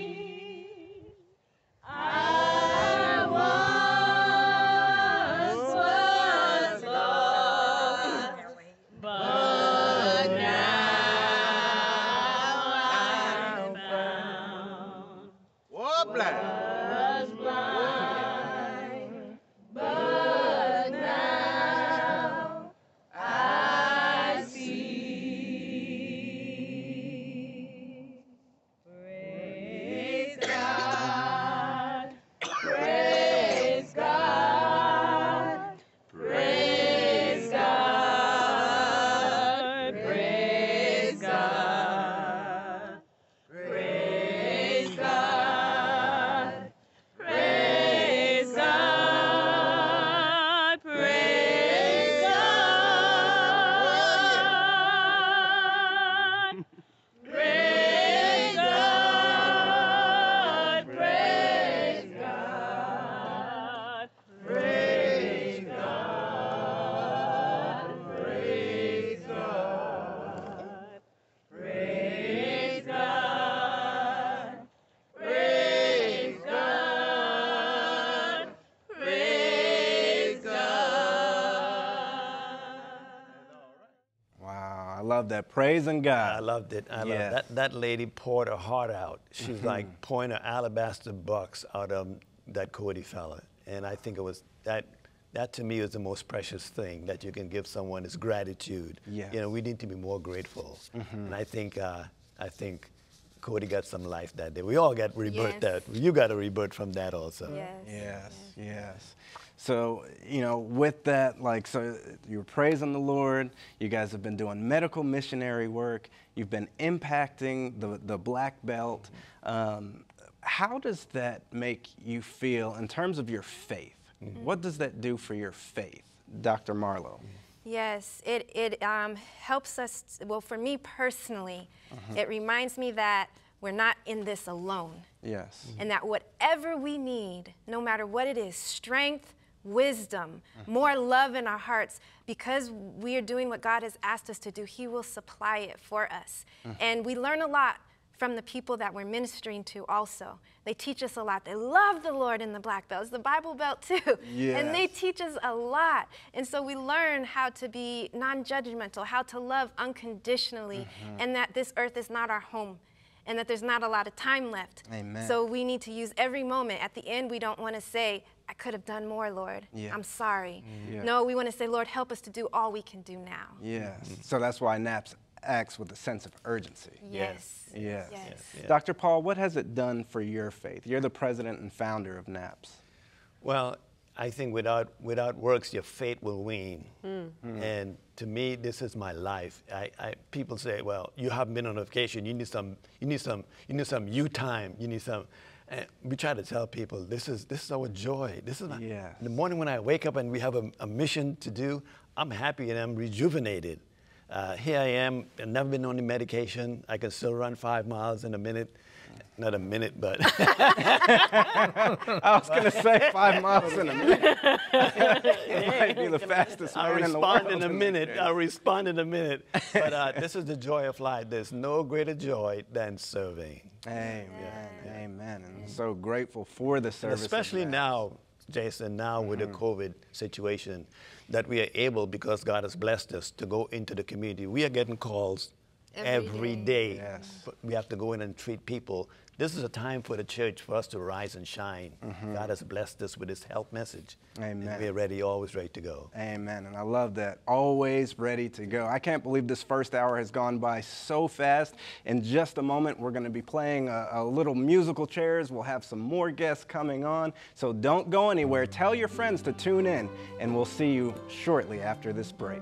that. Praising God.
I loved it. I
Yes.
love that. That lady poured her heart out. She's
Mm-hmm.
like pouring her alabaster box out of that Cody fella. And I think it was that. That to me is the most precious thing that you can give someone is gratitude.
Yes.
You know, we need to be more grateful. And I think, uh, I think Cody got some life that day. We all got rebirth
Yes.
that. You got a rebirth from that also.
Yes.
Yes, yes. So, you know, with that, like, so you're praising the Lord. You guys have been doing medical missionary work. You've been impacting the, the black belt. Um, how does that make you feel in terms of your faith? What does that do for your faith, Dr. Marlowe?
Yes, it, it um, helps us, well, for me personally,
Mm-hmm.
it reminds me that we're not in this alone.
Yes.
And that whatever we need, no matter what it is strength, wisdom, more love in our hearts because we are doing what God has asked us to do, He will supply it for us. And we learn a lot from the people that we're ministering to also. They teach us a lot. They love the Lord in the black belt. It's the Bible belt too. And they teach us a lot. And so we learn how to be non judgmental, how to love unconditionally, mm-hmm. and that this earth is not our home. And that there's not a lot of time left.
Amen.
So we need to use every moment. At the end, we don't want to say, I could have done more, Lord.
Yeah.
I'm sorry. Mm-hmm.
Yeah.
No, we want to say, Lord, help us to do all we can do now.
Yes. Mm-hmm. So that's why NAPS acts with a sense of urgency.
Yes.
Yes.
Yes.
Dr. Paul, what has it done for your faith? You're the president and founder of NAPS.
Well, I think without without works, your faith will wane. Hmm. Hmm. And to me, this is my life. I, I, people say, "Well, you haven't been on a vacation. You need some. You need some. You need some you time. You need some." And we try to tell people this is this is our joy. This is my,
Yes.
the morning when I wake up and we have a, a mission to do. I'm happy and I'm rejuvenated. Uh, here I am. I've never been on any medication. I can still run five miles in a minute. Not a minute, but
I was going to say five miles in a minute. it might be the fastest
I'll
man in the world.
in a minute. I'll respond in a minute. But uh, this is the joy of life. There's no greater joy than serving.
Amen. Amen. And I'm so grateful for the service. of
especially now, Jason, now with the COVID situation, that we are able, because God has blessed us, to go into the community. We are getting calls
Every
every
day.
day.
Yes.
But we have to go in and treat people. This is a time for the church for us to rise and shine. Mm-hmm. God has blessed us with His health message.
Amen.
And we're ready, always ready to go.
Amen. And I love that. Always ready to go. I can't believe this first hour has gone by so fast. In just a moment, we're going to be playing a, a little musical chairs. We'll have some more guests coming on. So don't go anywhere. Tell your friends to tune in, and we'll see you shortly after this break.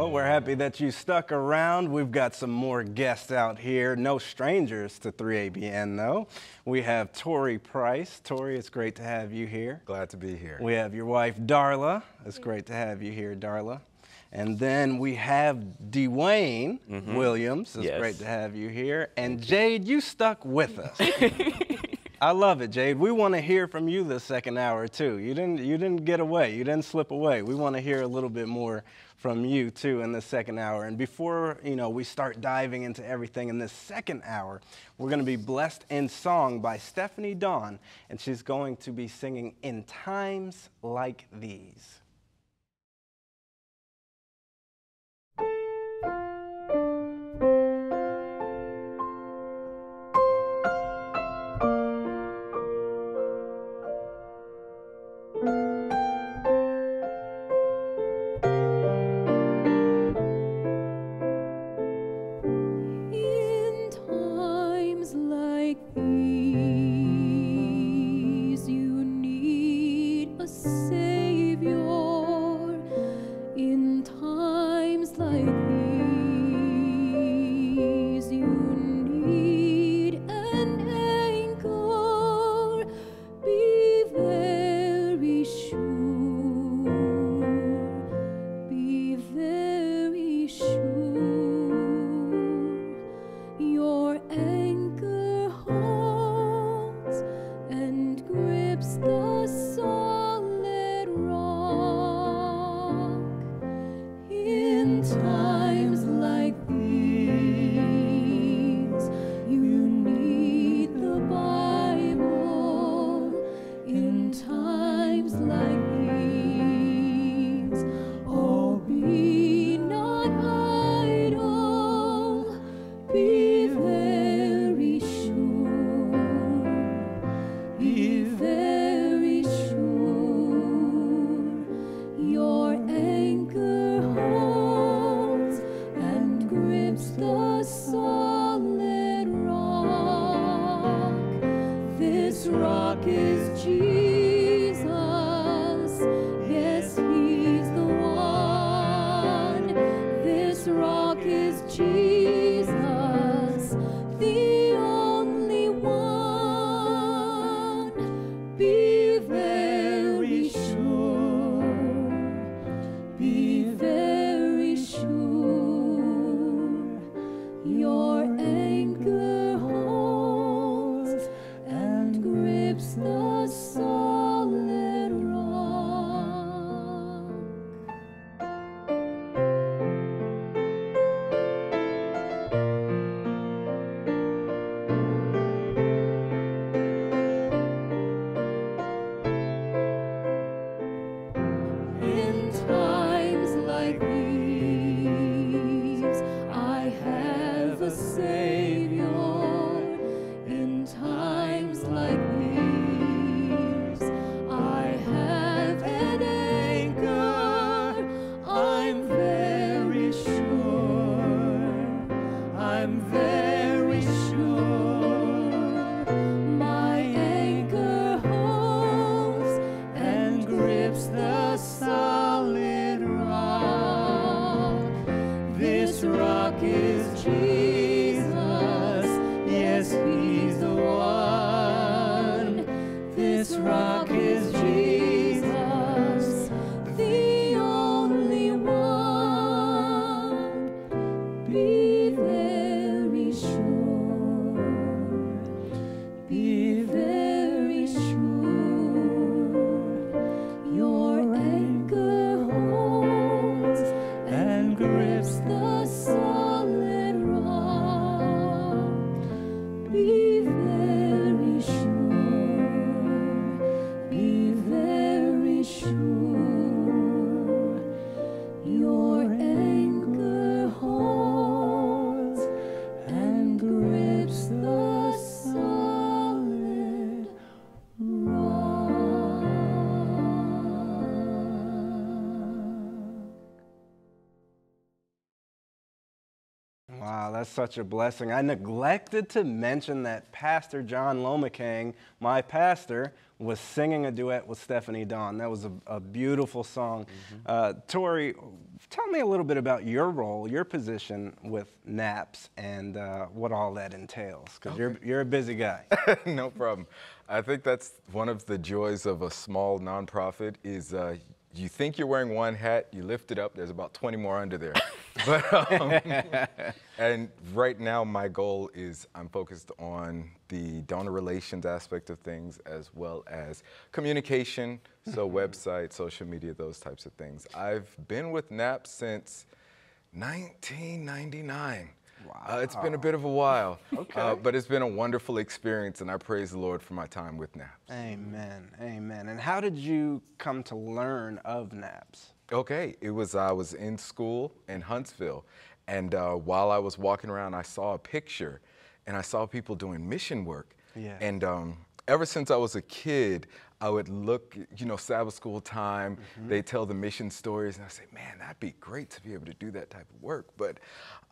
Well, we're happy that you stuck around. We've got some more guests out here. No strangers to 3ABN, though. We have Tori Price. Tori, it's great to have you here.
Glad to be here.
We have your wife, Darla. It's great to have you here, Darla. And then we have Dwayne mm-hmm. Williams. It's.
Yes.
great to have you here. And Jade, you stuck with us. I love it, Jade. We want to hear from you this second hour too. You didn't you didn't get away. You didn't slip away. We want to hear a little bit more from you too in the second hour. And before, you know, we start diving into everything in this second hour, we're going to be blessed in song by Stephanie Dawn, and she's going to be singing In Times Like These. Such a blessing. I neglected to mention that Pastor John Lomacang, my pastor, was singing a duet with Stephanie Dawn. That was a, a beautiful song. Uh, Tori, tell me a little bit about your role, your position with NAPS, and uh, what all that entails, because you're, you're a busy guy.
no problem. I think that's one of the joys of a small nonprofit is uh, you think you're wearing one hat, you lift it up, there's about 20 more under there. but, um, and right now my goal is I'm focused on the donor relations aspect of things as well as communication, so website, social media, those types of things. I've been with NAPS since 1999. Uh, it's been a bit of a while,
Okay.
uh, but it's been a wonderful experience, and I praise the Lord for my time with NAPS.
Amen, amen. And how did you come to learn of NAPS?
Okay, it was I was in school in Huntsville, and uh, while I was walking around, I saw a picture, and I saw people doing mission work.
Yeah.
And um, ever since I was a kid, I would look, you know, Sabbath school time. They tell the mission stories, and I say, man, that'd be great to be able to do that type of work. But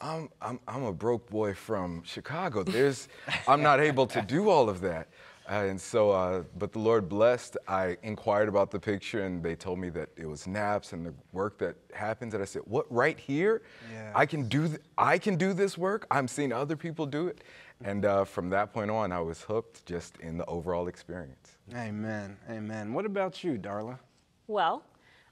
I'm I'm, I'm a broke boy from Chicago. There's I'm not able to do all of that. Uh, and so, uh, but the Lord blessed. I inquired about the picture, and they told me that it was NAPS and the work that happens. And I said, "What? Right here?
Yeah.
I can do. Th- I can do this work. I'm seeing other people do it." And uh, from that point on, I was hooked just in the overall experience.
Amen, amen. What about you, Darla?
Well,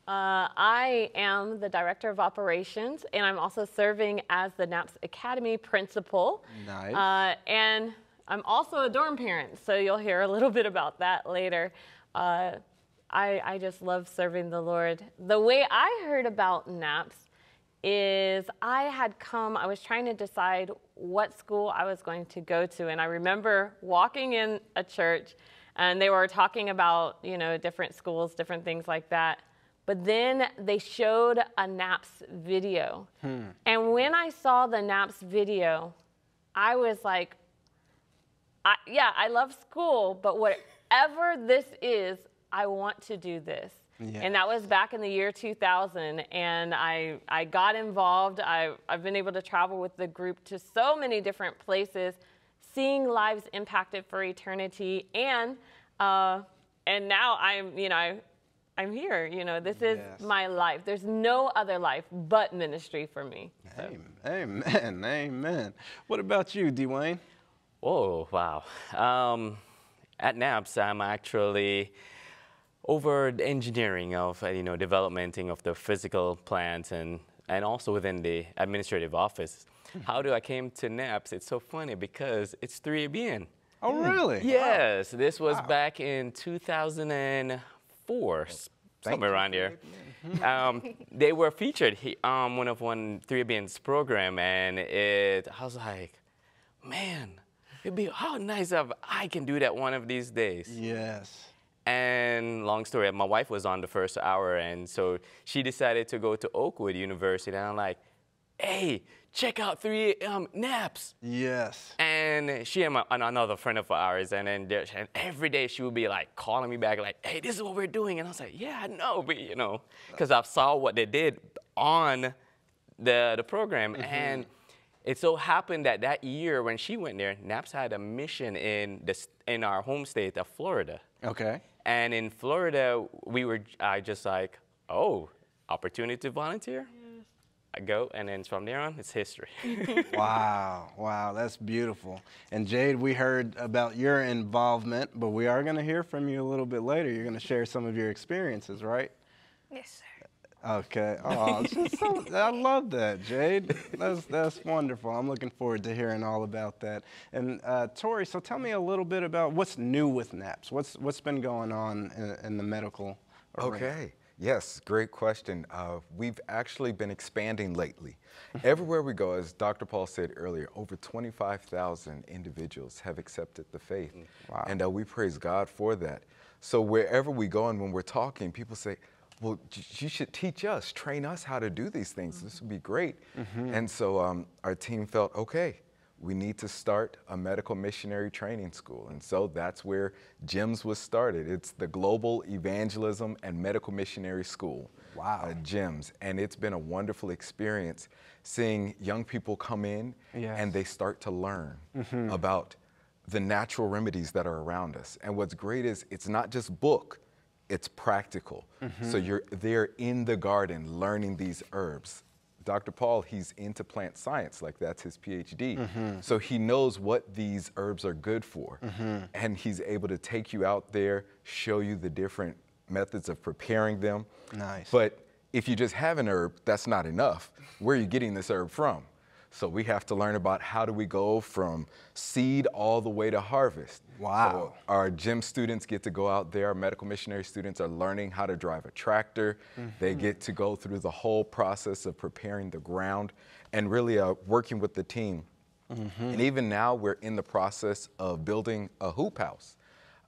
uh, I am the director of operations, and I'm also serving as the NAPS Academy principal.
Nice.
Uh, and I'm also a dorm parent, so you'll hear a little bit about that later. Uh, I, I just love serving the Lord. The way I heard about NAPS is I had come, I was trying to decide what school I was going to go to. And I remember walking in a church and they were talking about, you know, different schools, different things like that. But then they showed a NAPS video. Hmm. And when I saw the NAPS video, I was like, I, yeah, I love school, but whatever this is, I want to do this.
Yeah.
And that was back in the year 2000. And I, I got involved. I, I've been able to travel with the group to so many different places, seeing lives impacted for eternity. And, uh, and now I'm, you know, I, I'm here. You know, this is
Yes.
my life. There's no other life but ministry for me. So.
Amen. Amen. What about you, Dwayne?
Oh, wow. Um, at NAPS, I'm actually over the engineering of, you know, developmenting of the physical plants and, and also within the administrative office. How do I came to NAPS? It's so funny because it's 3ABN.
Oh, really?
Yes, this was back in 2004, s- somewhere around here. um, they were featured he, um, one of one 3ABN's program, and it, I was like, man, it'd be how nice if I can do that one of these days.
Yes.
And long story, my wife was on the first hour, and so she decided to go to Oakwood University, and I'm like, hey, check out three um, NAPS.
Yes.
And she and, my, and another friend of ours, and then there, and every day she would be like calling me back, like, "Hey, this is what we're doing," and I was like, "Yeah, I know," but you know, because I saw what they did on the the program, and it so happened that that year when she went there, NAPS had a mission in this in our home state of Florida,
Okay.
and in Florida we were I just like, oh, opportunity to volunteer. I go, and then from there on, it's history.
wow, wow, that's beautiful. And Jade, we heard about your involvement, but we are going to hear from you a little bit later. You're going to share some of your experiences, right?
Yes, sir.
Okay. Oh, so, I love that, Jade. That's that's wonderful. I'm looking forward to hearing all about that. And uh, Tori, so tell me a little bit about what's new with NAPS. What's what's been going on in, in the medical arena?
Okay. Yes, great question. Uh, we've actually been expanding lately. Everywhere we go, as Dr. Paul said earlier, over 25,000 individuals have accepted the faith.
Wow.
And uh, we praise God for that. So wherever we go and when we're talking, people say, well, you should teach us, train us how to do these things. This would be great. And so um, our team felt, okay, we need to start a medical missionary training school. And so that's where GEMS was started. It's the Global Evangelism and Medical Missionary School.
Wow.
Uh, GEMS. And it's been a wonderful experience seeing young people come in
Yes.
and they start to learn about the natural remedies that are around us. And what's great is it's not just book, it's practical. So you're there in the garden learning these herbs. Dr. Paul, he's into plant science, like that's his PhD. Mm-hmm. So he knows what these herbs are good for. Mm-hmm. And he's able to take you out there, show you the different methods of preparing them.
Nice.
But if you just have an herb, that's not enough. Where are you getting this herb from? So we have to learn about how do we go from seed all the way to harvest.
Wow.
So our GEMS students get to go out there. Our medical missionary students are learning how to drive a tractor. They get to go through the whole process of preparing the ground and really uh, working with the team. And even now, we're in the process of building a hoop house.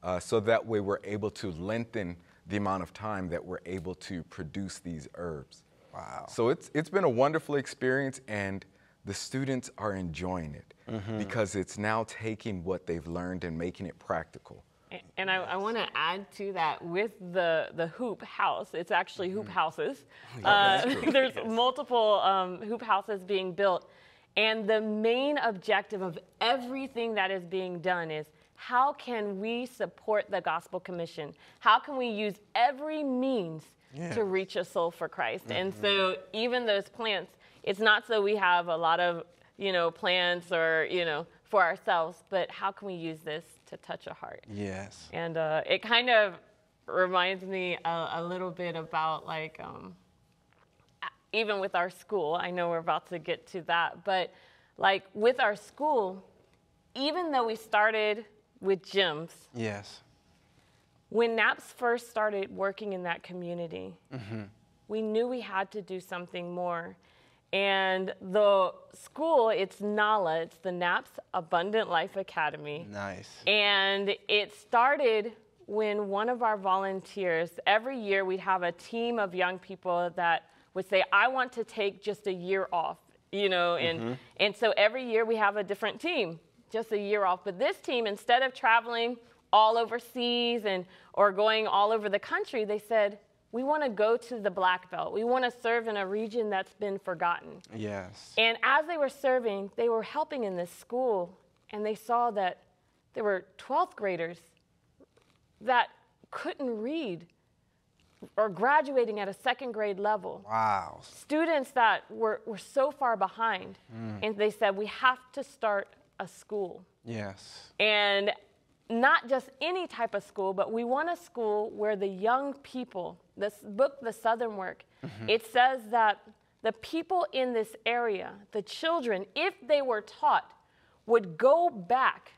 Uh, so that way, we're able to lengthen the amount of time that we're able to produce these herbs.
Wow.
So it's it's been a wonderful experience, and the students are enjoying it because it's now taking what they've learned and making it practical.
A- And I, I want to add to that with the, the hoop house, it's actually hoop houses. Uh, there's multiple um, hoop houses being built. And the main objective of everything that is being done is how can we support the Gospel Commission? How can we use every means to reach a soul for Christ? And so even those plants, it's not so we have a lot of, you know, plants or, you know, for ourselves, but how can we use this to touch a heart?
Yes.
And uh, it kind of reminds me a, a little bit about like, um, even with our school, I know we're about to get to that, but like with our school, even though we started with GEMS,
Yes.
when NAPS first started working in that community, we knew we had to do something more. And the school, it's NALA, it's the NAPS Abundant Life Academy.
Nice.
And it started when one of our volunteers, every year we'd have a team of young people that would say, I want to take just a year off, you know, and, mm-hmm. and so every year we have a different team, just a year off. But this team, instead of traveling all overseas and or going all over the country, they said, we want to go to the black belt. We want to serve in a region that's been forgotten.
Yes.
And as they were serving, they were helping in this school, and they saw that there were 12th graders that couldn't read or graduating at a second grade level.
Wow.
Students that were, were so far behind.
Mm.
And they said, we have to start a school.
Yes.
And not just any type of school, but we want a school where the young people, this book, The Southern Work,
Mhm.
it says that the people in this area, the children, if they were taught, would go back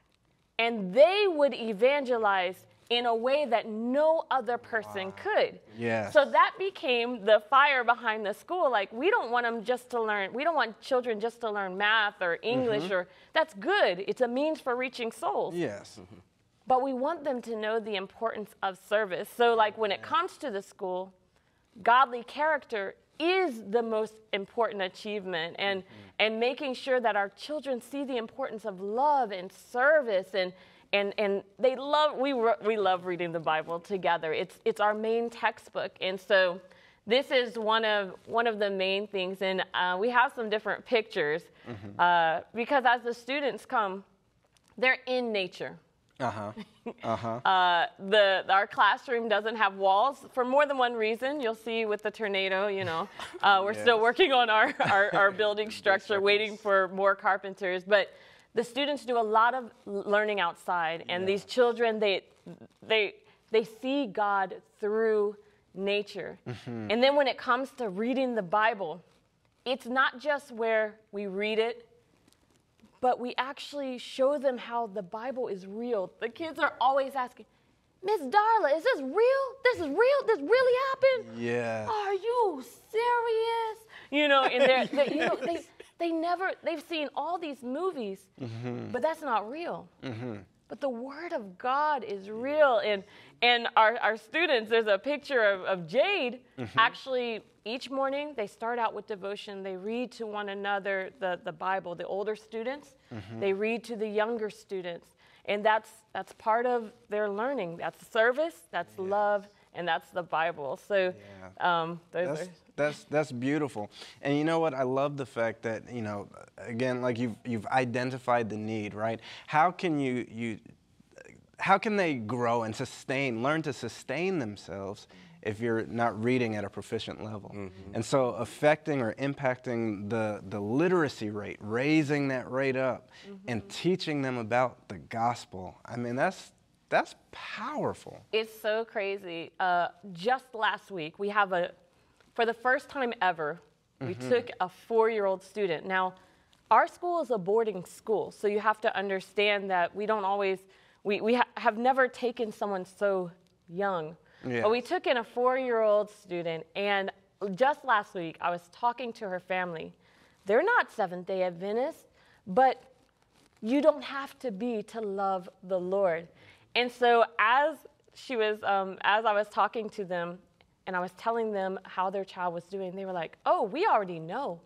and they would evangelize in a way that no other person could.
Yes.
So that became the fire behind the school. Like, we don't want them just to learn, we don't want children just to learn math or English
Mhm.
or that's good. It's a means for reaching souls.
Yes.
But we want them to know the importance of service. So, like, when it comes to the school, godly character is the most important achievement and and making sure that our children see the importance of love and service and and and they love we re- we love reading the bible together. It's it's our main textbook and so this is one of one of the main things and uh, we have some different pictures. Uh, because as the students come they're in nature
Uh huh. Uh huh.
the our classroom doesn't have walls for more than one reason. You'll see with the tornado, you know, uh, we're still working on our, our, our building structure, waiting for more carpenters. But the students do a lot of learning outside, and these children they they they see God through nature.
Mhm.
And then when it comes to reading the Bible, it's not just where we read it, but we actually show them how the Bible is real. The kids are always asking, Miss Darla, is this real? This is real? This really happened?
Yeah.
Are you serious? You know, and they're, they, you know, they, they never, they've seen all these movies,
Mhm.
but that's not real.
Mm-hmm.
But the Word of God is real. And, and our, our students, there's a picture of, of Jade.
Mhm.
Actually, each morning they start out with devotion. They read to one another the, the Bible, the older students.
Mhm.
They read to the younger students. And that's, that's part of their learning. That's service, that's love, and that's the Bible. So um, those
That's,
are.
that's that's beautiful. And you know what? I love the fact that you know, again, like you've you've identified the need, right? How can you you how can they grow and sustain, learn to sustain themselves if you're not reading at a proficient level? And so affecting or impacting the, the literacy rate, raising that rate up, and teaching them about the gospel. I mean, that's that's powerful.
It's so crazy. Uh, just last week, we have a, for the first time ever, we
Mhm.
took a four year old student. Now, our school is a boarding school, so you have to understand that we don't always, we, we ha- have never taken someone so young. But we took in a four year old student, and just last week, I was talking to her family. They're not Seventh day Adventists, but you don't have to be to love the Lord. And so as she was, um, as I was talking to them, and I was telling them how their child was doing, they were like, "Oh, we already know.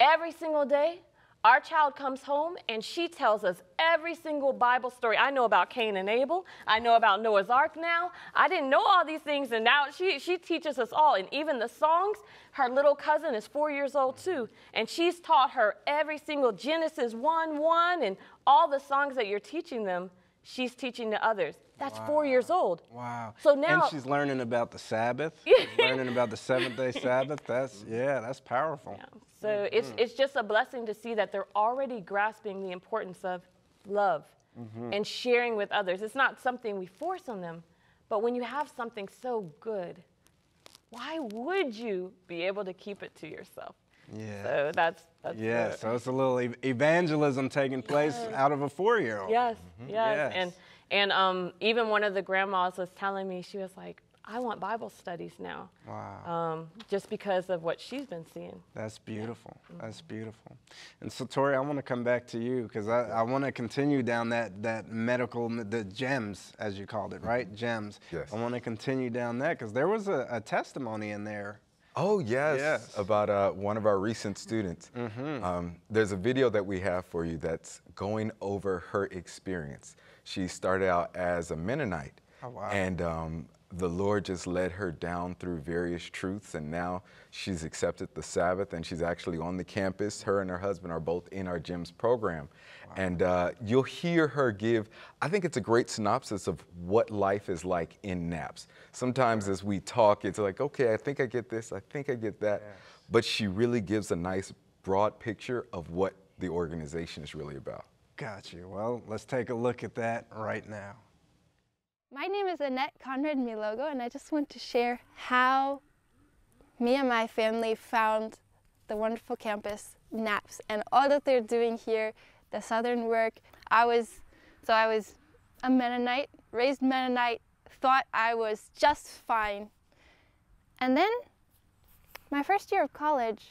Every single day, our child comes home and she tells us every single Bible story. I know about Cain and Abel. I know about Noah's Ark now. I didn't know all these things, and now she, she teaches us all. And even the songs, her little cousin is four years old too, and she's taught her every single Genesis 1 1 and all the songs that you're teaching them, she's teaching to others. That's four years old.
Wow.
So now-
and she's learning about the Sabbath, she's learning about the seventh day Sabbath. That's yeah, that's powerful.
So it's, it's just a blessing to see that they're already grasping the importance of love
Mhm.
and sharing with others. It's not something we force on them, but when you have something so good, why would you be able to keep it to yourself?
Yeah.
So that's, that's
yeah, so it's a little ev- evangelism taking place out of a four-year-old.
Yes, yes.
Yes.
And and um, even one of the grandmas was telling me she was like, I want Bible studies now.
Wow.
Um, just because of what she's been seeing.
That's beautiful. That's beautiful. And so, Tori, I want to come back to you because I, I want to continue down that, that medical, the GEMS, as you called it, right? GEMS.
Yes.
I want to continue down that because there was a, a testimony in there.
Oh, yes,
Yes.
about uh, one of our recent students.
Mhm.
Um, there's a video that we have for you that's going over her experience. She started out as a Mennonite.
Oh, wow.
And um, the Lord just led her down through various truths, and now she's accepted the Sabbath, and she's actually on the campus. Her and her husband are both in our GEMS program, and uh, you'll hear her give. I think it's a great synopsis of what life is like in NAPS. Sometimes as we talk, it's like, okay, I think I get this, I think I get that, but she really gives a nice broad picture of what the organization is really about.
Got you. Well, let's take a look at that right now.
My name is Annette Conrad Milogo, and I just want to share how me and my family found the wonderful campus, NAPS, and all that they're doing here, the Southern work. I was, so I was a Mennonite, raised Mennonite, thought I was just fine. And then, my first year of college,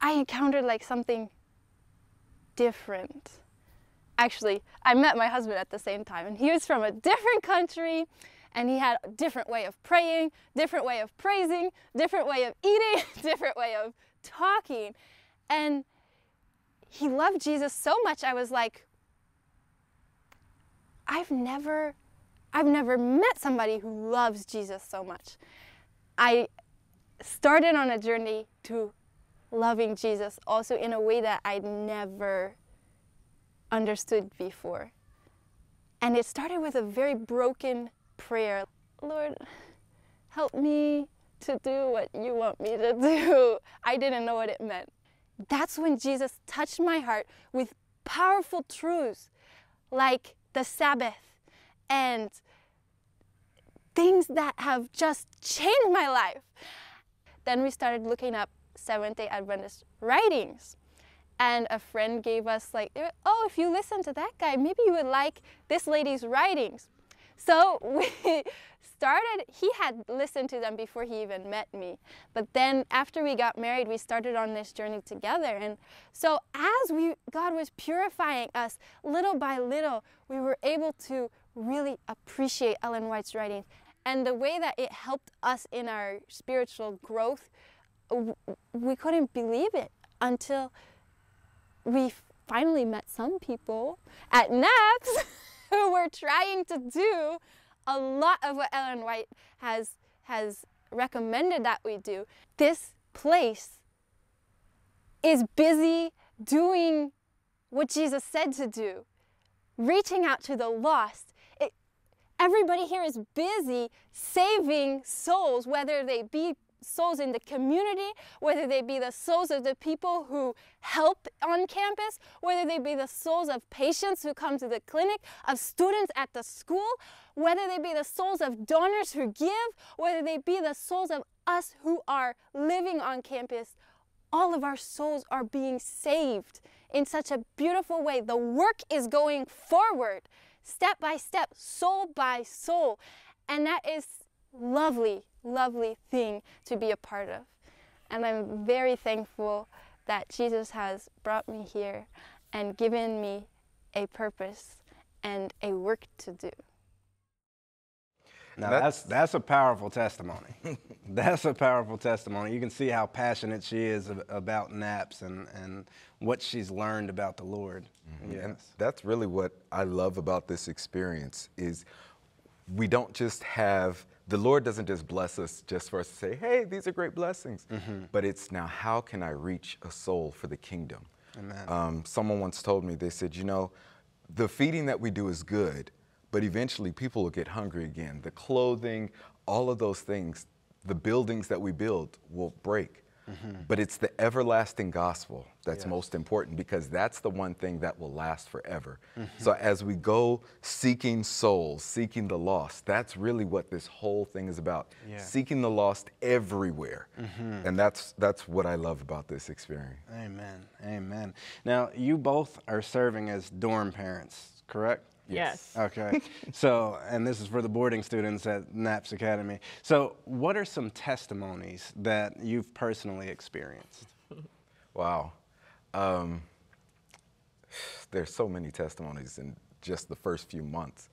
I encountered like something different actually i met my husband at the same time and he was from a different country and he had a different way of praying different way of praising different way of eating different way of talking. And he loved jesus so much i was like i've never i've never met somebody who loves jesus so much. I started on a journey to loving jesus also in a way that I'd never understood before. And it started with a very broken prayer Lord, help me to do what you want me to do. I didn't know what it meant. That's when Jesus touched my heart with powerful truths like the Sabbath and things that have just changed my life. Then we started looking up Seventh day Adventist writings and a friend gave us like oh if you listen to that guy maybe you would like this lady's writings. So we started he had listened to them before he even met me. But then after we got married we started on this journey together. And so as we god was purifying us little by little we were able to really appreciate Ellen White's writings. And the way that it helped us in our spiritual growth we couldn't believe it until we finally met some people at NAPS who were trying to do a lot of what Ellen White has, has recommended that we do. This place is busy doing what Jesus said to do, reaching out to the lost. It, everybody here is busy saving souls, whether they be souls in the community, whether they be the souls of the people who help on campus, whether they be the souls of patients who come to the clinic, of students at the school, whether they be the souls of donors who give, whether they be the souls of us who are living on campus. All of our souls are being saved in such a beautiful way. The work is going forward, step by step, soul by soul. And that is lovely lovely thing to be a part of. And I'm very thankful that Jesus has brought me here and given me a purpose and a work to do.
Now that's that's a powerful testimony. that's a powerful testimony. You can see how passionate she is about NAPS and and what she's learned about the Lord.
Mm-hmm. Yes. And that's really what I love about this experience is we don't just have the Lord doesn't just bless us just for us to say, hey, these are great blessings. Mm-hmm. But it's now, how can I reach a soul for the kingdom? Um, someone once told me, they said, you know, the feeding that we do is good, but eventually people will get hungry again. The clothing, all of those things, the buildings that we build will break. Mm-hmm. But it's the everlasting gospel that's yes. most important because that's the one thing that will last forever. Mm-hmm. So as we go seeking souls, seeking the lost, that's really what this whole thing is about. Yeah. Seeking the lost everywhere. Mm-hmm. And that's that's what I love about this experience.
Amen. Amen. Now, you both are serving as dorm parents, correct?
Yes.
Okay. so, and this is for the boarding students at NAPS Academy. So, what are some testimonies that you've personally experienced?
wow. Um, there's so many testimonies in just the first few months.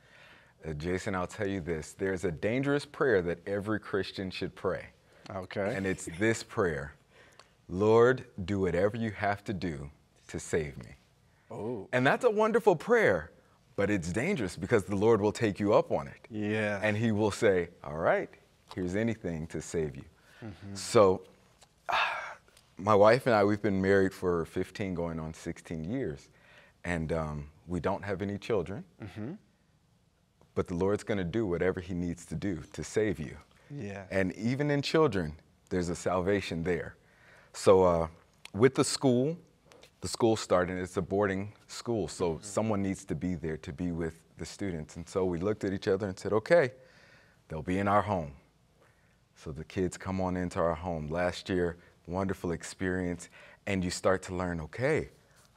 Uh, Jason, I'll tell you this there's a dangerous prayer that every Christian should pray.
Okay.
And it's this prayer Lord, do whatever you have to do to save me.
Oh.
And that's a wonderful prayer. But it's dangerous because the Lord will take you up on it.
Yeah.
And He will say, All right, here's anything to save you. So, my wife and I, we've been married for 15, going on 16 years. And um, we don't have any children. But the Lord's going to do whatever He needs to do to save you.
Yeah.
And even in children, there's a salvation there. So, uh, with the school, the school started, it's a boarding school, so someone needs to be there to be with the students. And so we looked at each other and said, okay, they'll be in our home. So the kids come on into our home. Last year, wonderful experience, and you start to learn, okay,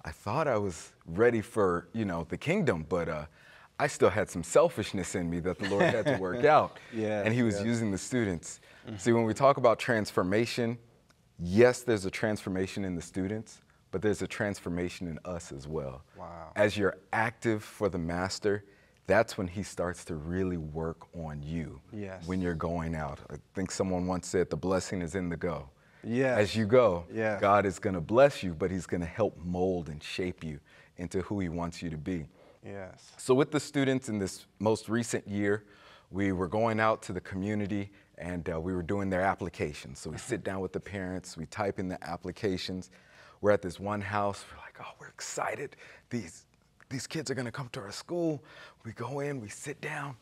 I thought I was ready for, you know, the kingdom, but uh, I still had some selfishness in me that the Lord had to work out.
Yes,
and He was
yes.
using the students. See, when we talk about transformation, yes, there's a transformation in the students, but there's a transformation in us as well.
Wow.
As you're active for the master, that's when he starts to really work on you.
Yes.
When you're going out. I think someone once said the blessing is in the go.
Yes.
As you go,
Yes.
God is going to bless you, but he's going to help mold and shape you into who he wants you to be.
Yes.
So, with the students in this most recent year, we were going out to the community and uh, we were doing their applications. So, we sit down with the parents, we type in the applications. We're at this one house, we're like, oh, we're excited. These, these kids are gonna come to our school. We go in, we sit down,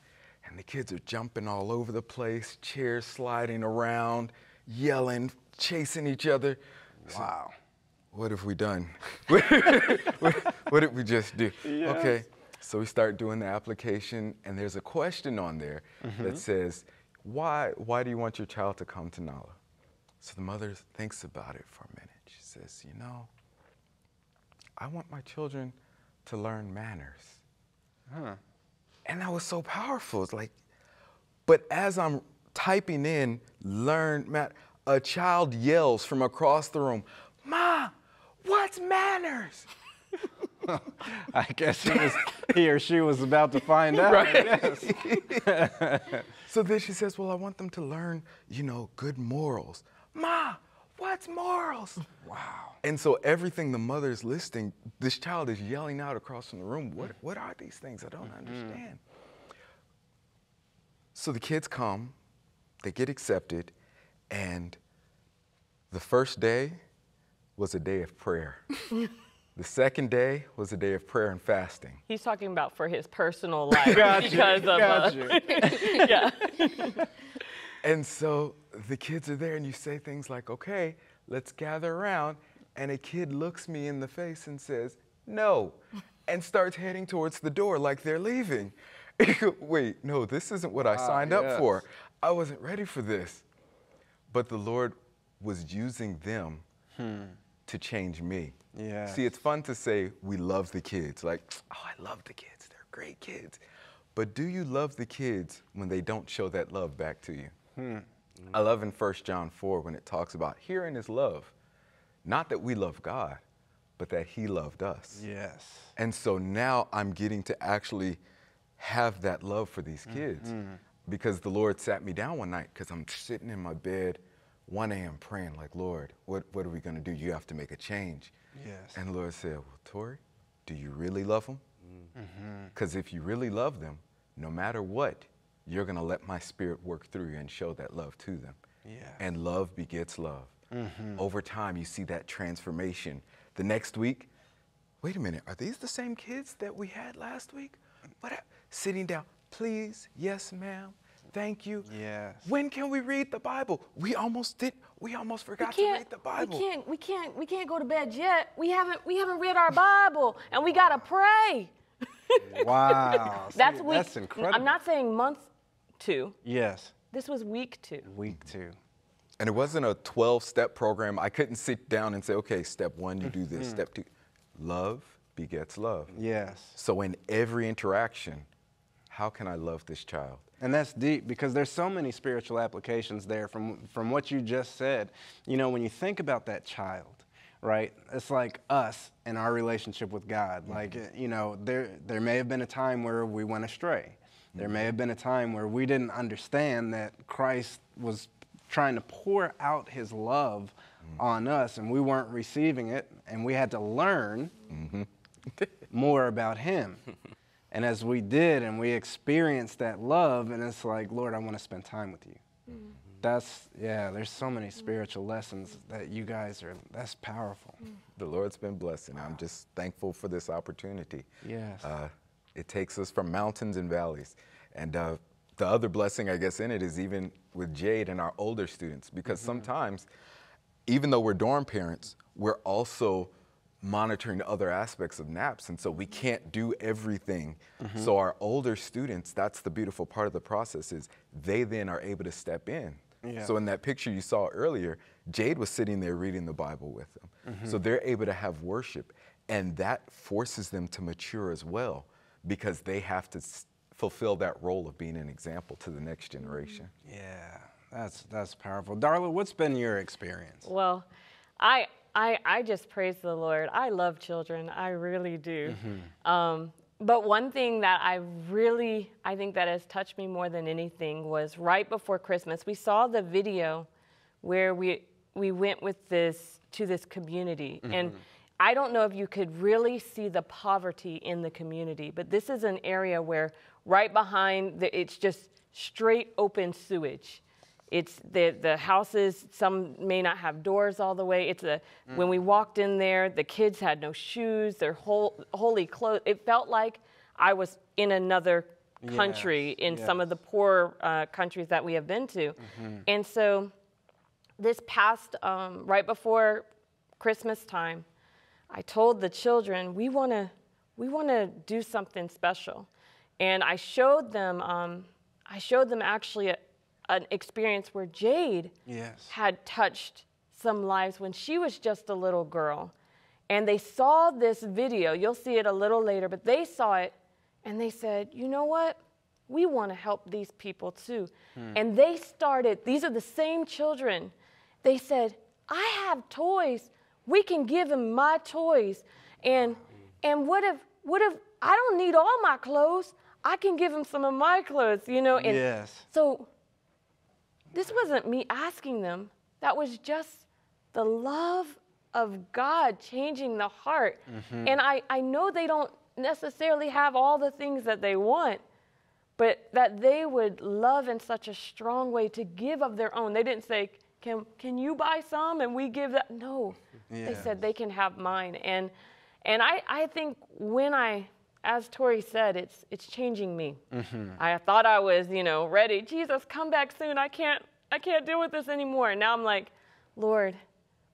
and the kids are jumping all over the place, chairs sliding around, yelling, chasing each other.
Wow.
What have we done? what, did we just do?
Yes.
Okay, so we start doing the application, and there's a question on there
Mhm.
that says, why, why do you want your child to come to NALA? So the mother thinks about it for a minute. You know, I want my children to learn manners.
Huh.
And that was so powerful. It's like, but as I'm typing in, learn, ma- a child yells from across the room, Ma, what's manners?
I guess he, was, he or she was about to find out.
Right.
Yes.
so then she says, Well, I want them to learn, you know, good morals. Ma, what's morals?
Wow.
And so everything the mother is listing, this child is yelling out across from the room, What, what are these things? I don't understand. So the kids come, they get accepted, and the first day was a day of prayer. the second day was a day of prayer and fasting.
He's talking about for his personal life
Gotcha,
because of uh, yeah.
And so the kids are there, and you say things like, okay, let's gather around. And a kid looks me in the face and says, no, and starts heading towards the door like they're leaving. Wait, no, this isn't what I
Ah,
signed up
yes.
for. I wasn't ready for this. But the Lord was using them to change me.
Yeah.
See, it's fun to say we love the kids. Like, oh, I love the kids. They're great kids. But do you love the kids when they don't show that love back to you?
Hmm.
I love in 1 John 4 when it talks about herein is love. Not that we love God, but that He loved us.
Yes.
And so now I'm getting to actually have that love for these kids
Mhm.
because the Lord sat me down one night because I'm sitting in my bed, 1 a.m. praying, like, Lord, what, what are we going to do? You have to make a change.
Yes.
And the Lord said, Well, Tori, do you really love them? Because if you really love them, no matter what, you're going to let my spirit work through you and show that love to them.
Yeah.
And love begets love.
Mhm.
Over time, you see that transformation. The next week, wait a minute, are these the same kids that we had last week? What? Sitting down, please, yes, ma'am, thank you.
Yes.
When can we read the Bible? We almost did. We almost
We
forgot to read the Bible.
we can't, we can't, we can't go to bed yet. We haven't, we haven't read our Bible, and we gotta pray.
Wow. See,
That's week.
That's incredible.
I'm not saying month two.
Yes.
This was week two.
Week two.
And it wasn't a 12 step program. I couldn't sit down and say, okay, step one, you do this,
Mhm.
step two. Love begets love.
Yes.
So in every interaction, how can I love this child?
And that's deep because there's so many spiritual applications there from from what you just said. You know, when you think about that child, right? It's like us and our relationship with God. Like, you know, there there may have been a time where we went astray. There may have been a time where we didn't understand that Christ was trying to pour out his love on us and we weren't receiving it and we had to learn more about him. And as we did and we experienced that love, and it's like, Lord, I want to spend time with you.
Mm.
That's, yeah, there's so many spiritual lessons that you guys are, that's powerful.
The Lord's been blessing. I'm just thankful for this opportunity.
Yes.
Uh, it takes us from mountains and valleys. And uh, the other blessing, I guess, in it is even with Jade and our older students, because sometimes, even though we're dorm parents, we're also monitoring other aspects of NAPS. And so we can't do everything.
Mhm.
So our older students, that's the beautiful part of the process is they then are able to step in.
Yeah.
So in that picture you saw earlier, Jade was sitting there reading the Bible with them. So
Mhm.
they're able to have worship. And that forces them to mature as well because they have to s- fulfill that role of being an example to the next generation.
Yeah, that's, that's powerful. Darla, what's been your experience?
Well, I, I, I just praise the Lord. I love children. I really do.
Mm-hmm.
Um, but one thing that I really, I think that has touched me more than anything was right before Christmas. We saw the video where we we went with this to this community, and
Mhm.
I don't know if you could really see the poverty in the community, but this is an area where right behind the, it's just straight open sewage. It's the the houses. Some may not have doors all the way. It's a when we walked in there, the kids had no shoes. Their whole holy clothes. It felt like I was in another country in some of the poor uh, countries that we have been to, and so this past um, right before Christmas time, I told the children we want to we want to do something special, and I showed them um, I showed them actually a, an experience where Jade
Yes.
had touched some lives when she was just a little girl. And they saw this video. You'll see it a little later, but they saw it and they said, you know what? We want to help these people too.
Hmm.
And they started, these are the same children. They said, I have toys. We can give them my toys. And and what if what if I don't need all my clothes? I can give them some of my clothes, you know? And
Yes.
so this wasn't me asking them. That was just the love of God changing the heart.
Mhm.
And I, I know they don't necessarily have all the things that they want, but that they would love in such a strong way to give of their own. They didn't say, Can, can you buy some and we give that? No. They said they can have mine. And, and I, I think when I, as Tori said, it's, it's changing me.
Mm-hmm.
I thought I was, you know, ready. Jesus, come back soon. I can't, I can't deal with this anymore. And now I'm like, Lord,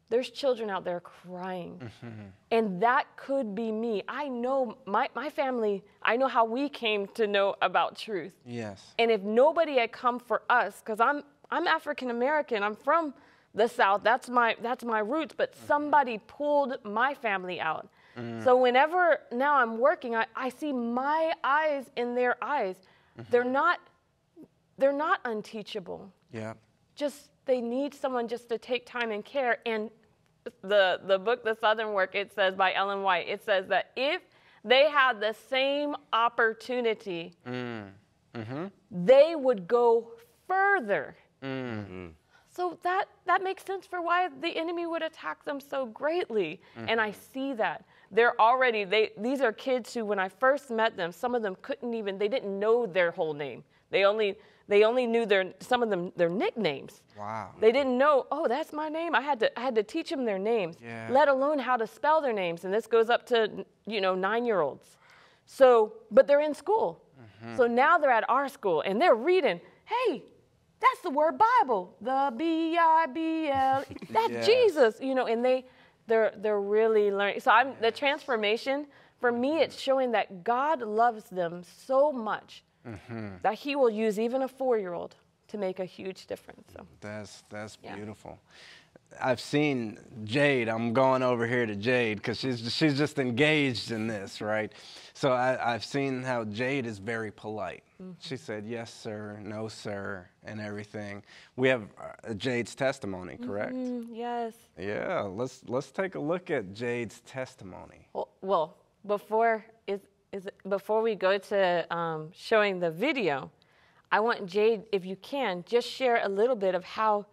there's children out there crying. And that could be me. I know my, my family, I know how we came to know about truth.
Yes.
And if nobody had come for us, because I'm I'm African American, I'm from the South, that's my that's my roots, but somebody pulled my family out.
Mhm.
So whenever now I'm working, I, I see my eyes in their eyes. They're not they're not unteachable.
Yeah.
Just they need someone just to take time and care. And the the book The Southern Work, it says by Ellen White, it says that if they had the same opportunity,
Mm. Mm-hmm.
they would go further.
Mm.
So that that makes sense for why the enemy would attack them so greatly. And I see that. They're already they these are kids who when I first met them, some of them couldn't even they didn't know their whole name. They only they only knew their some of them their nicknames.
Wow.
They didn't know, oh, that's my name. I had to I had to teach them their names,
Yeah.
let alone how to spell their names. And this goes up to you know 9-year-olds. So, but they're in school.
Mm-hmm.
So now they're at our school and they're reading, hey, that's the word Bible. The B I B L. That's
Yes.
Jesus, you know, and they they're they're really learning. So I'm the transformation for me it's showing that God loves them so much
Mm-hmm.
that he will use even a 4-year-old to make a huge difference. So
That's that's
Yeah.
beautiful. I've seen Jade. I'm going over here to Jade because she's she's just engaged in this, right? So I, I've seen how Jade is very polite. She said yes, sir, no, sir, and everything. We have uh, Jade's testimony, correct?
Mhm, yes.
Yeah. Let's let's take a look at Jade's testimony.
Well, well, before is is before we go to um, showing the video, I want Jade, if you can, just share a little bit of how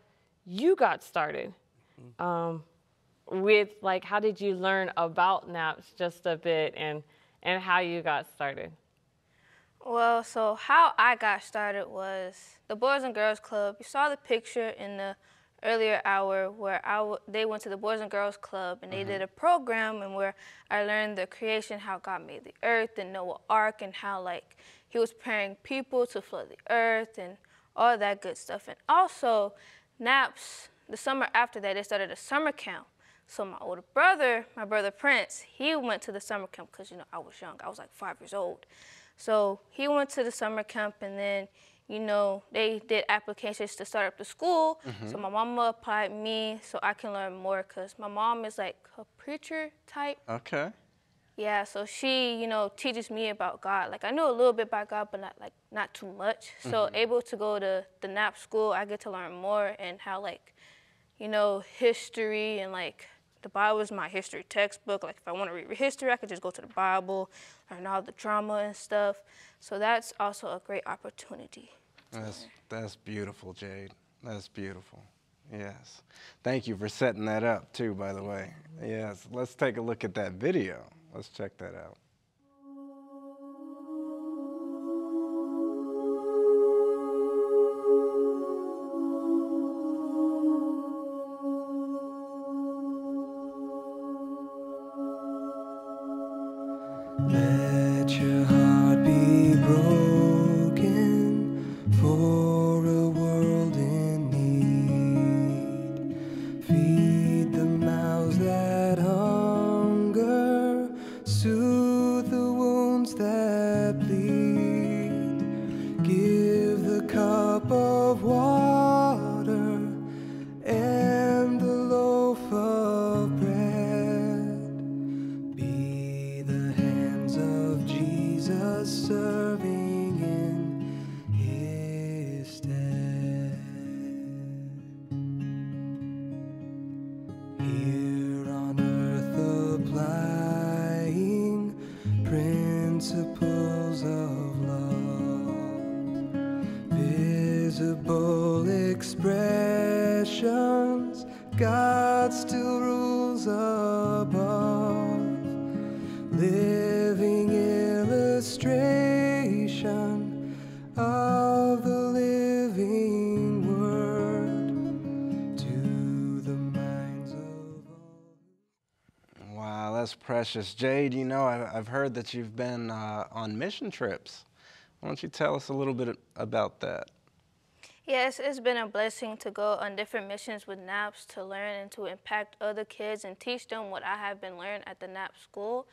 you got started. Um, with like, how did you learn about NAPS just a bit, and and how you got started?
Well, so how I got started was the Boys and Girls Club. You saw the picture in the earlier hour where I w- they went to the Boys and Girls Club and they did a program and where I learned the creation, how God made the earth and Noah Ark and how like he was preparing people to flood the earth and all that good stuff. And also NAPS, the summer after that, they started a summer camp. So my older brother, my brother Prince, he went to the summer camp because you know I was young. I was like five years old. So he went to the summer camp and then, you know, they did applications to start up the school. Mm-hmm. So my mama applied me so I can learn more because my mom is like a preacher type.
Okay.
Yeah, so she, you know, teaches me about God. Like I knew a little bit about God, but not like not too much. So mm-hmm. able to go to the NAP school, I get to learn more and how like, you know, history and like the Bible is my history textbook. Like if I want to read history, I could just go to the Bible, learn all the drama and stuff. So that's also a great opportunity.
That's that's beautiful, Jade. That's beautiful. Yes. Thank you for setting that up too, by the way. Yes. Let's take a look at that video. Let's check that out. Precious. Jade, you know, I- I've heard that you've been uh, on mission trips. Why don't you tell us a little bit about that?
Yes, it's been a blessing to go on different missions with NAPS to learn and to impact other kids and teach them what I have been learned at the NAPS school.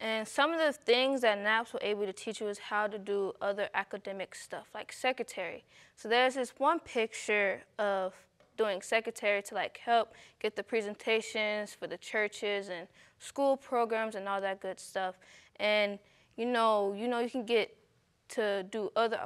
And some of the things that NAPS were able to teach you is how to do other academic stuff, like secretary. So there's this one picture of doing secretary to like help get the presentations for the churches and school programs and all that good stuff. And you know, you know, you can get to do other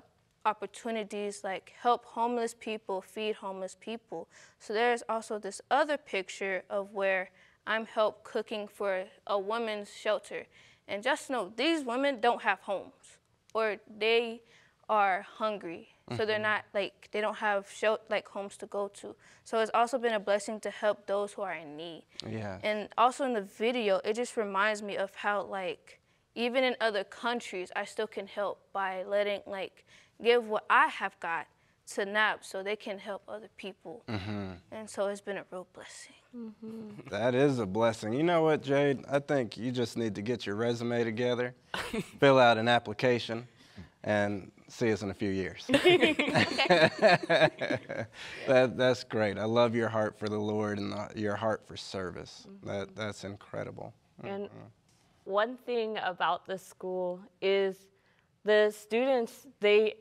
opportunities like help homeless people, feed homeless people. So there's also this other picture of where I'm help cooking for a women's shelter. And just know these women don't have homes or they are hungry. So they're not like they don't have shel- like homes to go to. So it's also been a blessing to help those who are in need.
Yeah.
And also in the video, it just reminds me of how like even in other countries, I still can help by letting like give what I have got to NAP so they can help other people. Mm-hmm. And so it's been a real blessing. Mm-hmm.
That is a blessing. You know what, Jade? I think you just need to get your resume together, fill out an application, and see us in a few years. that, that's great. I love your heart for the Lord and the, your heart for service. That, that's incredible.
And one thing about the school is the students they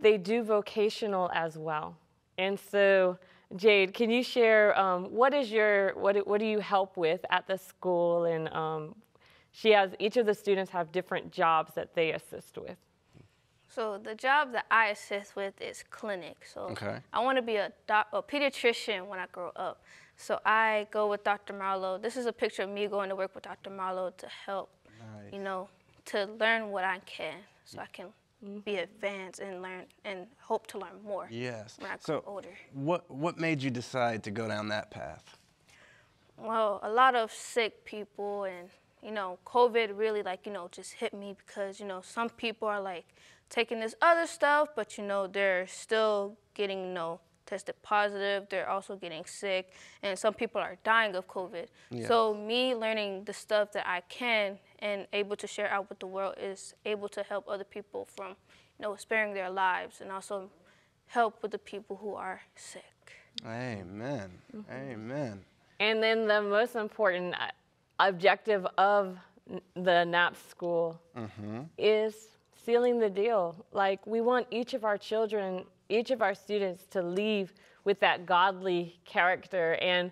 they do vocational as well. And so, Jade, can you share um, what is your what what do you help with at the school? And um, she has each of the students have different jobs that they assist with.
So the job that I assist with is clinic. So
Okay.
I want to be a, doc- a pediatrician when I grow up. So I go with Dr. Marlowe. This is a picture of me going to work with Dr. Marlowe to help, you know, to learn what I can, so I can be mm-hmm. advanced and learn and hope to learn more.
Yes.
When I
So,
grow older.
what, what made you decide to go down that path?
Well, a lot of sick people and you know, COVID really like, you know, just hit me because, you know, some people are like taking this other stuff, but you know, they're still getting, you know, tested positive. They're also getting sick, and some people are dying of COVID.
Yeah.
So me learning the stuff that I can and able to share out with the world is able to help other people from, you know, sparing their lives and also help with the people who are sick.
Amen. Amen.
And then the most important uh, objective of the NAP school
Mm-hmm.
is sealing the deal. Like we want each of our children, each of our students to leave with that godly character. And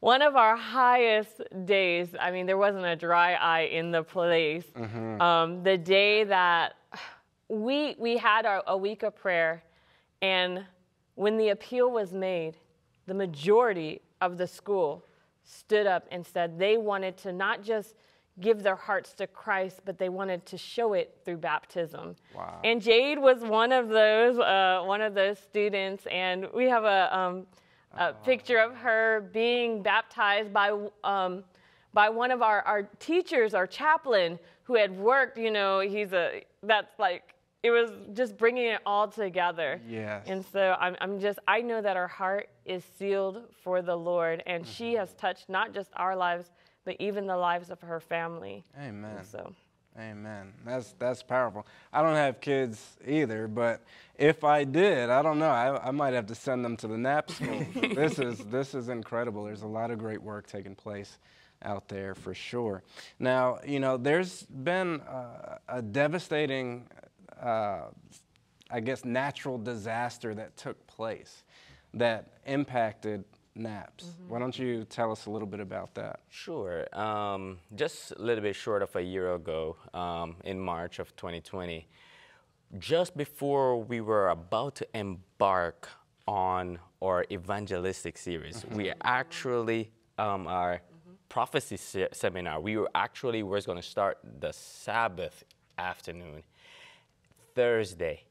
one of our highest days, I mean, there wasn't a dry eye in the place.
Mhm.
Um, the day that we we had our, a week of prayer, and when the appeal was made, the majority of the school stood up and said they wanted to not just give their hearts to Christ, but they wanted to show it through baptism.
Wow.
And Jade was one of those uh, one of those students, and we have a, um, a picture of her being baptized by um, by one of our, our teachers, our chaplain, who had worked. You know, he's a that's like it was just bringing it all together.
Yes.
And so I'm, I'm just I know that her heart is sealed for the Lord, and she has touched not just our lives, but even the lives of her family.
Amen.
And so.
Amen. That's that's powerful. I don't have kids either, but if I did, I don't know. I, I might have to send them to the NAP school. this is this is incredible. There's a lot of great work taking place out there for sure. Now, you know, there's been uh, a devastating, uh, I guess, natural disaster that took place that impacted NAPS. Why don't you tell us a little bit about that?
Sure. Um, just a little bit short of a year ago, um, in March of 2020, just before we were about to embark on our evangelistic series, we actually, um, our prophecy se- seminar, we were actually was going to start the Sabbath afternoon. Thursday,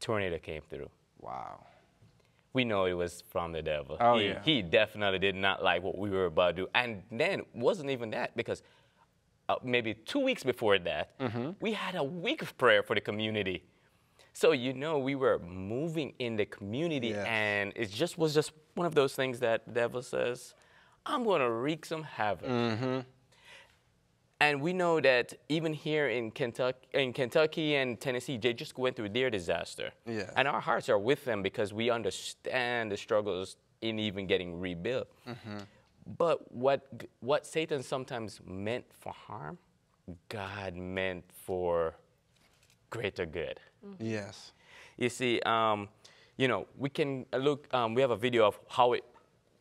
tornado came through.
Wow.
We know it was from the devil.
Oh,
he,
yeah.
he definitely did not like what we were about to do. And then it wasn't even that because uh, maybe two weeks before that,
Mm-hmm.
we had a week of prayer for the community. So you know we were moving in the community,
Yes.
and it just was just one of those things that the devil says, "I'm going to wreak some havoc."
Mm-hmm.
And we know that even here in Kentucky, in Kentucky and Tennessee, they just went through their disaster.
Yes.
And our hearts are with them because we understand the struggles in even getting rebuilt.
Mm-hmm.
But what what Satan sometimes meant for harm, God meant for greater good.
Yes.
You see, um, you know, we can look. Um, we have a video of how it,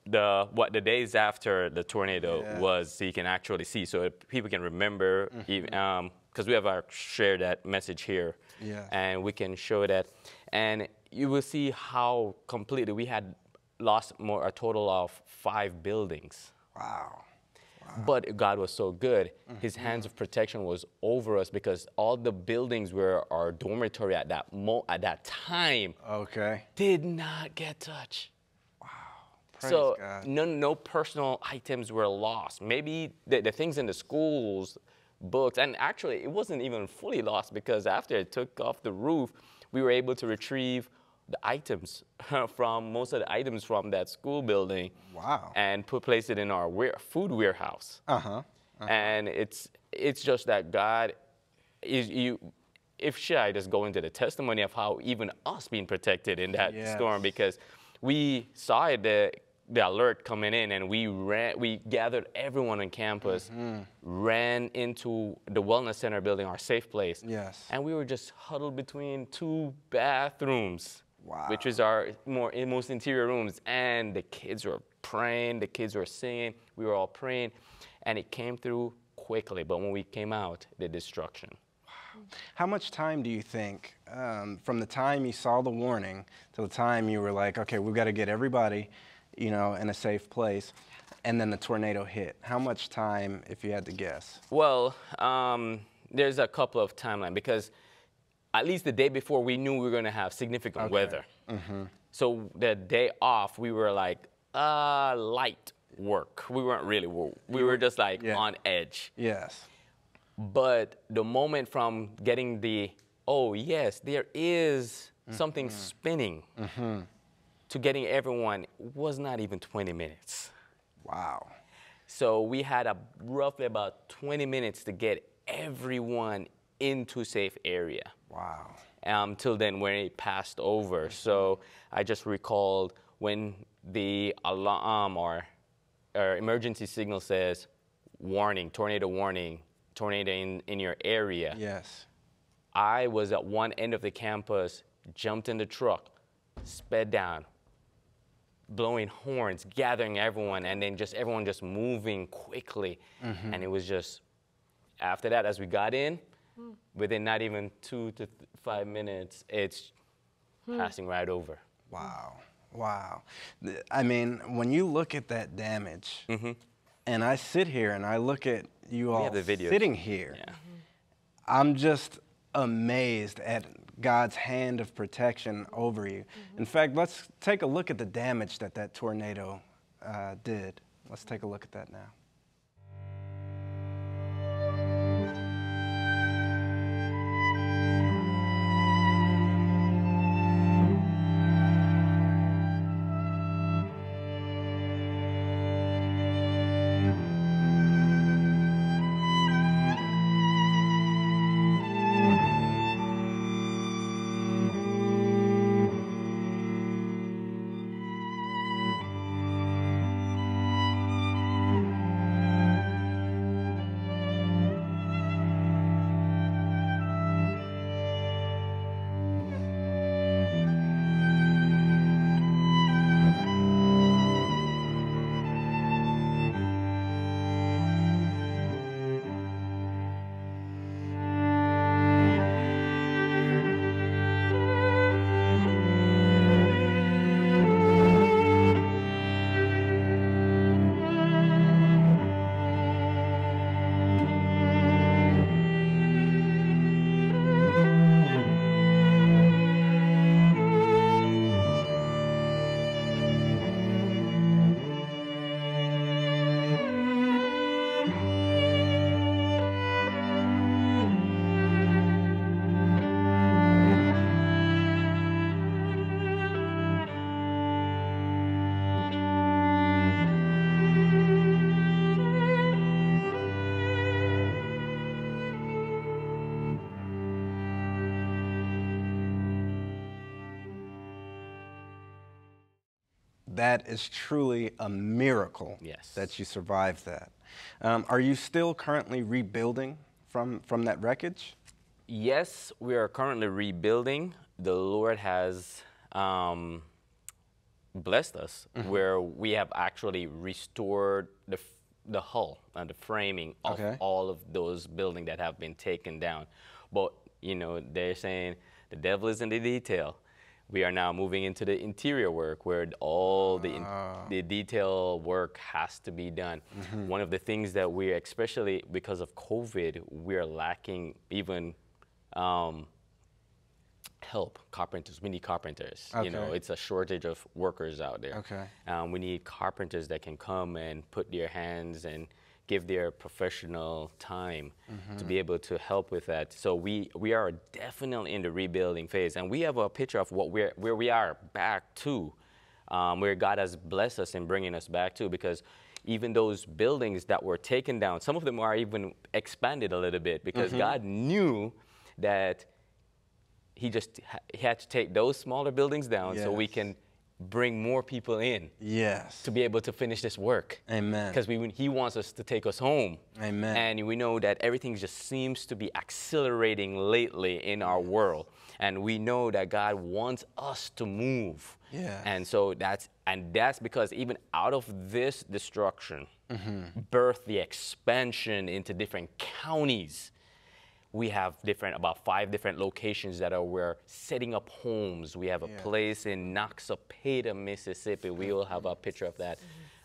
the what the days after the tornado
Yeah.
was, so you can actually see, so people can remember. Mm-hmm. Because um, we have our share that message here,
Yes.
and we can show that, and you will see how completely we had lost more a total of five buildings.
Wow.
But God was so good. His mm-hmm. hands of protection was over us because all the buildings were our dormitory at that mo- at that time
Okay.
did not get touched.
Praise
so
God.
no no personal items were lost. Maybe the, the things in the schools, books, and actually it wasn't even fully lost because after it took off the roof, we were able to retrieve the items from most of the items from that school building.
Wow.
And put place it in our food warehouse.
Uh huh.
And it's it's just that God is you. If should I just go into the testimony of how even us being protected in that
Yes.
storm because we saw it, the the alert coming in and we ran we gathered everyone on campus
Mm-hmm.
ran into the wellness center building our safe place
Yes.
and we were just huddled between two bathrooms
Wow.
which is our more most interior rooms and the kids were praying the kids were singing we were all praying and it came through quickly but when we came out the destruction
How much time do you think, um, from the time you saw the warning to the time you were like, okay, we've got to get everybody, you know, in a safe place, and then the tornado hit? How much time, if you had to guess?
Well, um, there's a couple of timeline because at least the day before we knew we were going to have significant
Okay.
weather.
Mm-hmm.
So the day off, we were like, uh, light. work. We weren't really we were just like on edge.
Yes.
But the moment from getting the oh yes, there is something spinning to getting everyone was not even 20 minutes.
Wow.
So we had a roughly about 20 minutes to get everyone into safe area.
Wow.
Um, till then, when it passed over. So I just recalled when the alarm or, or emergency signal says, warning, tornado warning, tornado in, in your area.
Yes.
I was at one end of the campus, jumped in the truck, sped down, blowing horns, gathering everyone, and then just everyone just moving quickly.
Mhm.
And it was just, after that, as we got in, within not even two to th- five minutes, it's
Hmm.
passing right over.
Wow. Wow. I mean, when you look at that damage, and I sit here and I look at you all
the
sitting here, I'm just amazed at God's hand of protection over you. In fact, let's take a look at the damage that that tornado uh, did. Let's take a look at that now. That is truly a miracle
Yes.
that you survived that. Um, are you still currently rebuilding from, from that wreckage?
Yes, we are currently rebuilding. The Lord has um, blessed us
Mhm.
where we have actually restored the, the hull and the framing of
Okay.
all of those buildings that have been taken down. But, you know, they're saying the devil is in the detail. We are now moving into the interior work where all the, in, the detail work has to be done.
Mhm.
One of the things that we're, especially because of COVID, we're lacking even um, help carpenters. We need carpenters. You know, it's a shortage of workers out there.
Okay.
Um, we need carpenters that can come and put their hands and give their professional time to
Mhm.
be able to help with that. So we we are definitely in the rebuilding phase, and we have a picture of what we're where we are back to, um, where God has blessed us in bringing us back to, because. Even those buildings that were taken down, some of them are even expanded a little bit because
Mhm.
God knew that he just he had to take those smaller buildings down so we can bring more people in.
Yes.
To be able to finish this work.
Amen.
Because we he wants us to take us home.
Amen.
And we know that everything just seems to be accelerating lately in our world. And we know that God wants us to move.
Yeah.
And so that's and that's because even out of this destruction,
Mhm.
birth the expansion into different counties. We have different about five different locations that are we're setting up homes. We have a
Yeah.
place in Noxapater, Mississippi. We will have a picture of that,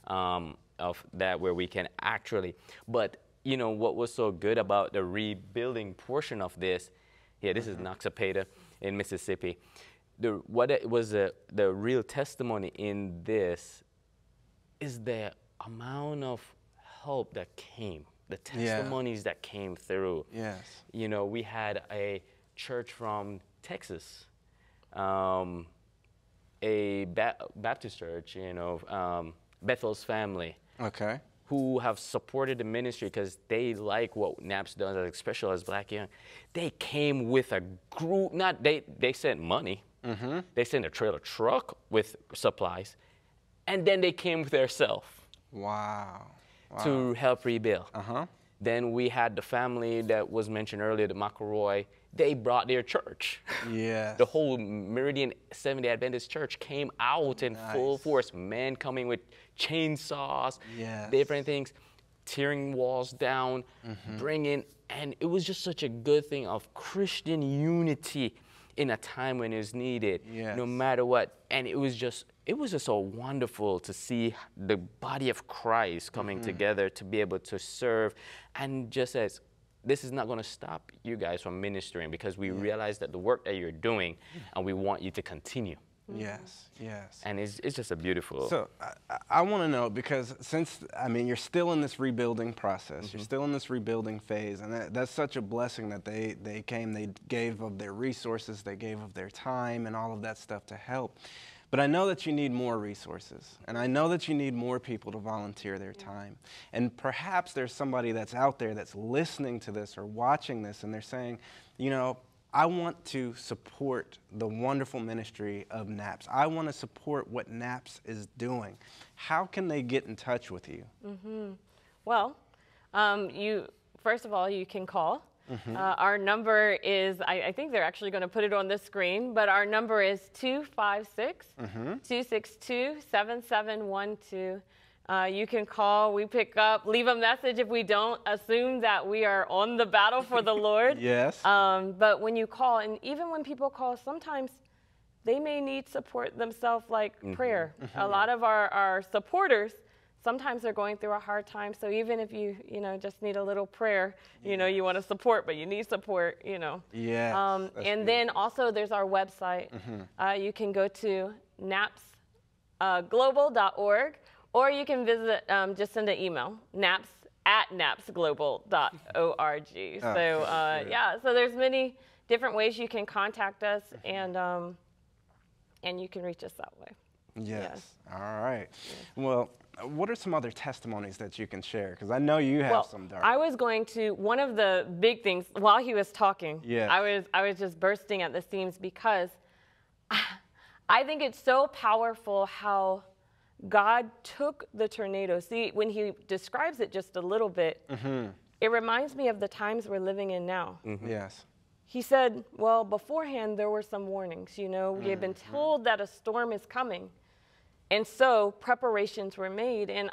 um, of that where we can actually. But you know what was so good about the rebuilding portion of this? Yeah, this is Noxapater in Mississippi. The what it was the the real testimony in this is the amount of help that came, the
Yeah.
testimonies that came through.
Yes.
You know, we had a church from Texas, um, a ba- Baptist church, you know, um, Bethel's family.
Okay.
Who have supported the ministry because they like what NAPS does, especially as Black Young. They came with a group. Not they. They sent money.
Mm-hmm.
They sent a trailer truck with supplies, and then they came with their self
Wow. Wow.
to help rebuild.
Uh-huh.
Then we had the family that was mentioned earlier, the McElroy. They brought their church.
Yeah.
The whole Meridian Seventh Day Adventist Church came out in full force. Men coming with chainsaws,
Yes.
different things, tearing walls down,
Mhm.
bringing, and it was just such a good thing of Christian unity in a time when it was needed, no matter what. And it was just, it was just so wonderful to see the body of Christ coming
Mhm.
together to be able to serve, and just as this is not going to stop you guys from ministering because we realize that the work that you're doing, and we want you to continue.
Yes. Yes.
And it's, it's just a beautiful.
So I, I- I want to know because since I mean you're still in this rebuilding process, you're
Mhm.
still in this rebuilding phase, and that, that's such a blessing that they they came, they gave of their resources, they gave of their time, and all of that stuff to help. But I know that you need more resources, and I know that you need more people to volunteer their time. And perhaps there's somebody that's out there that's listening to this or watching this, and they're saying, you know, I want to support the wonderful ministry of NAPS. I want to support what NAPS is doing. How can they get in touch with you?
hmm Well, um, you first of all you can call.
Mhm.
Uh, our number is I, I think they're actually going to put it on the screen, but our number is 256
Mhm.
262 7712. Uh, you can call, we pick up, leave a message if we don't assume that we are on the battle for the Lord.
Yes.
Um, but when you call, and even when people call, sometimes they may need support themselves, like
Mhm.
prayer. A
Mhm.
lot of our, our supporters, sometimes they're going through a hard time. So even if you, you know, just need a little prayer, you know, you want to support, but you need support, you know.
Yes,
Um, and then also there's our website.
Mhm.
Uh, you can go to napsglobal.org or you can visit, um, just send an email, naps at napsglobal.org. so uh, yeah, so there's many different ways you can contact us and, um, and you can reach us that way.
Yes. All right. Well, what are some other testimonies that you can share? Because I know you have
well,
some dark.
I was going to one of the big things while he was talking.
Yes.
I was I was just bursting at the seams because I think it's so powerful how God took the tornado. See, when he describes it just a little bit,
Mhm.
it reminds me of the times we're living in now.
Yes.
He said, well, beforehand there were some warnings. You know, we had been told that a storm is coming. And so preparations were made. And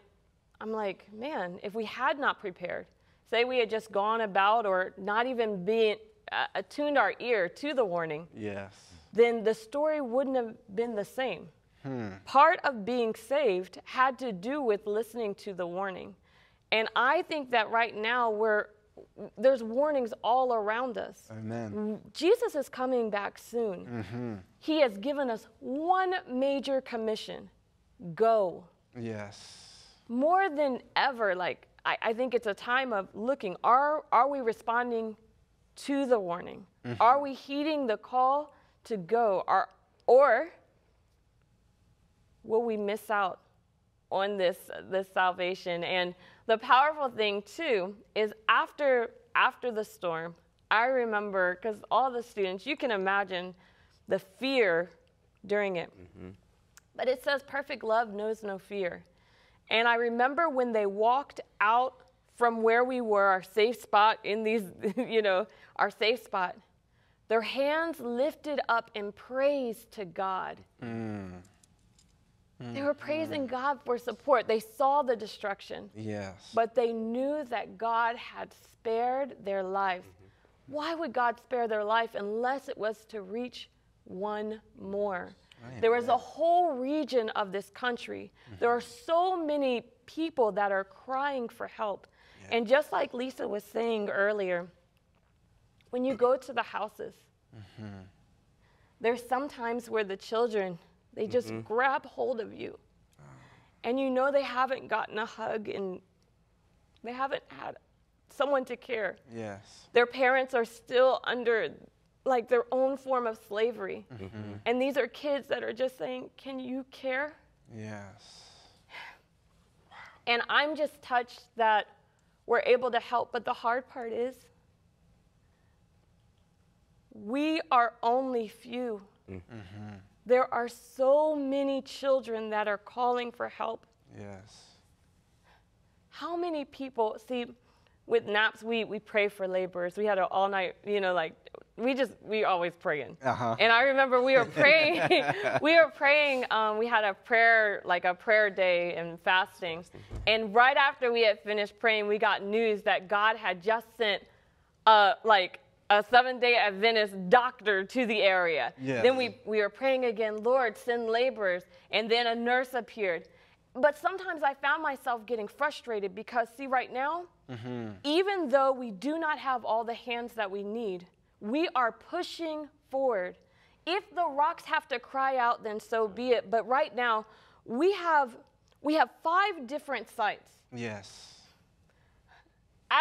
I'm like, man, if we had not prepared, say we had just gone about or not even been uh, attuned our ear to the warning,
Yes.
then the story wouldn't have been the same.
Hmm.
Part of being saved had to do with listening to the warning. And I think that right now we're there's warnings all around us.
Amen.
Jesus is coming back soon.
Mm-hmm.
He has given us one major commission go.
Yes.
More than ever, like, I, I think it's a time of looking are, are we responding to the warning?
Mhm.
Are we heeding the call to go? Are, or will we miss out on this, this salvation? And the powerful thing, too, is after, after the storm, I remember, because all the students, you can imagine the fear during it. But it says perfect love knows no fear. And I remember when they walked out from where we were, our safe spot in these, you know, our safe spot, their hands lifted up in praise to God.
Mm.
They were praising God for support. They saw the destruction,
Yes.
but they knew that God had spared their life. Why would God spare their life unless it was to reach one more? There was a whole region of this country. There are so many people that are crying for help. And just like Lisa was saying earlier, when you go to the houses, there's sometimes where the children they just
Mhm.
grab hold of you and you know they haven't gotten a hug and they haven't had someone to care.
Yes.
Their parents are still under like their own form of slavery. And these are kids that are just saying, Can you care?
Yes.
And I'm just touched that we're able to help. But the hard part is, we are only few. There are so many children that are calling for help.
Yes.
How many people see with naps we, we pray for laborers. We had an all night, you know, like we just we always praying.
Uh-huh.
And I remember we were praying we were praying, um, we had a prayer like a prayer day and fasting. And right after we had finished praying, we got news that God had just sent uh like a seven day Adventist doctor to the area.
Yes.
Then we, we were praying again, Lord, send laborers. And then a nurse appeared. But sometimes I found myself getting frustrated because, see, right now,
Mm-hmm.
even though we do not have all the hands that we need, we are pushing forward. If the rocks have to cry out, then so be it. But right now, we have we have five different sites.
Yes.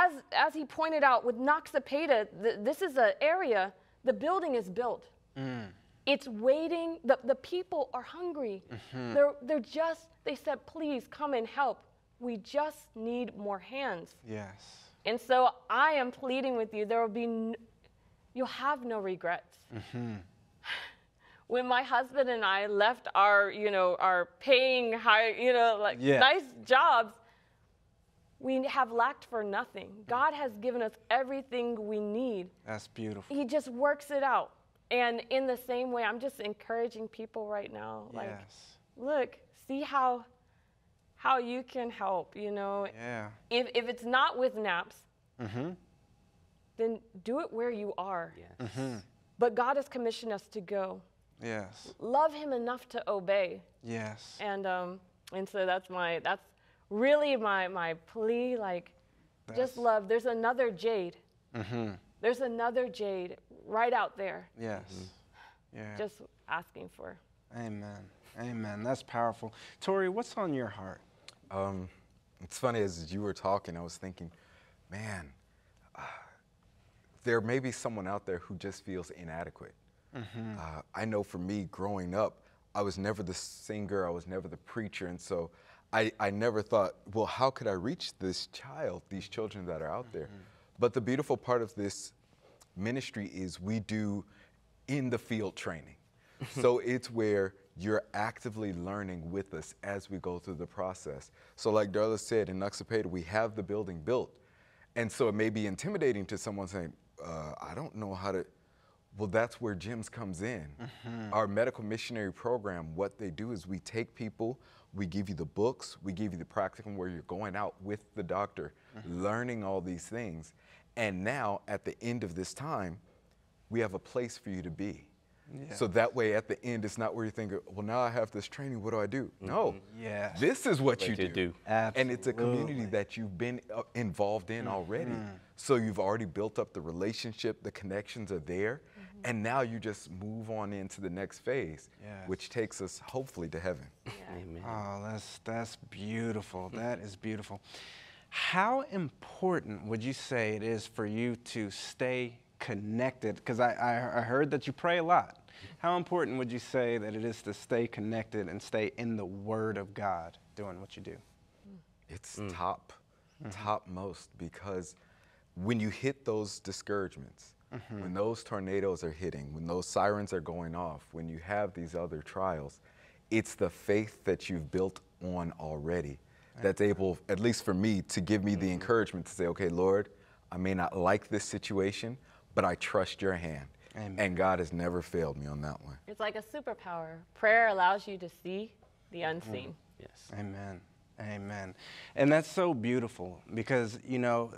As as he pointed out with Noxapater, th- this is an area. The building is built.
Mm.
It's waiting. The, the people are hungry.
Mhm.
They're, they're just, they said, please come and help. We just need more hands.
Yes.
And so I am pleading with you, there will be, n- you'll have no regrets.
Mm-hmm.
When my husband and I left our, you know, our paying high, you know, like
Yeah.
nice jobs, we have lacked for nothing. God has given us everything we need.
That's beautiful.
He just works it out. And in the same way, I'm just encouraging people right now. Like,
yes.
look, see how how you can help, you know.
Yeah.
If if it's not with naps,
Mm-hmm.
then do it where you are. Yes.
Mm-hmm.
But God has commissioned us to go.
Yes.
Love him enough to obey.
Yes.
And um and so that's my that's really my my plea like just love. There's another Jade.
Mm-hmm.
There's another Jade right out there.
Yes. Yeah.
Just asking for.
Amen. Amen. That's powerful. Tori, what's on your heart?
Um, it's funny as you were talking, I was thinking, man, uh, there may be someone out there who just feels inadequate.
Mhm.
Uh, I know for me, growing up, I was never the singer, I was never the preacher, and so I, I never thought, well, how could I reach this child, these children that are out there? But the beautiful part of this ministry is we do in the field training. so it's where you're actively learning with us as we go through the process. So, like Darla said, in Noxapater, we have the building built. And so it may be intimidating to someone saying, uh, I don't know how to. Well, that's where GEMS comes in. Our medical missionary program, what they do is we take people, we give you the books, we give you the practicum where you're going out with the doctor, learning all these things. And now, at the end of this time, we have a place for you to be.
Yeah.
So that way, at the end, it's not where you think, well, now I have this training, what do I do? No.
Yes.
This is what,
What
you
you
do.
do.
And it's a community that you've been uh, involved in already.
Mhm.
So you've already built up the relationship, the connections are there, and now you just move on into the next phase,
Yes.
which takes us hopefully to heaven.
Amen.
Oh, that's that's beautiful. That is beautiful. How important would you say it is for you to stay connected? Because I, I, I heard that you pray a lot. How important would you say that it is to stay connected and stay in the Word of God doing what you do?
It's mm. top, mm-hmm. topmost because when you hit those discouragements, Mm-hmm. when those tornadoes are hitting, when those sirens are going off, when you have these other trials, it's the faith that you've built on already that's able, at least for me, to give me the mm-hmm. encouragement to say, okay, Lord, I may not like this situation, but I trust your hand.
Amen.
And God has never failed me on that one.
It's like a superpower. Prayer allows you to see the unseen. Mm.
Yes.
Amen. Amen. And that's so beautiful because, you know,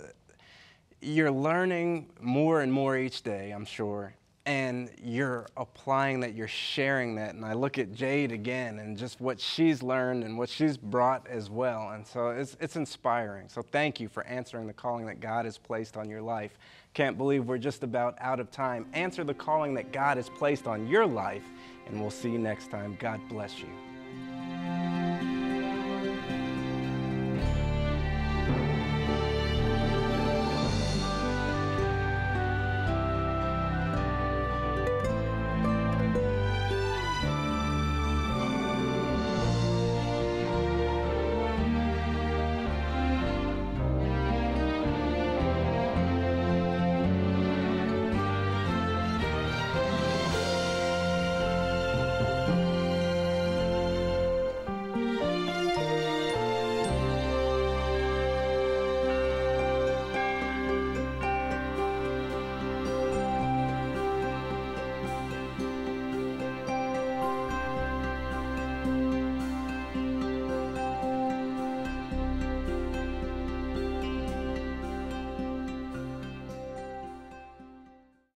you're learning more and more each day, I'm sure. And you're applying that, you're sharing that. And I look at Jade again and just what she's learned and what she's brought as well. And so it's, it's inspiring. So thank you for answering the calling that God has placed on your life. Can't believe we're just about out of time. Answer the calling that God has placed on your life, and we'll see you next time. God bless you.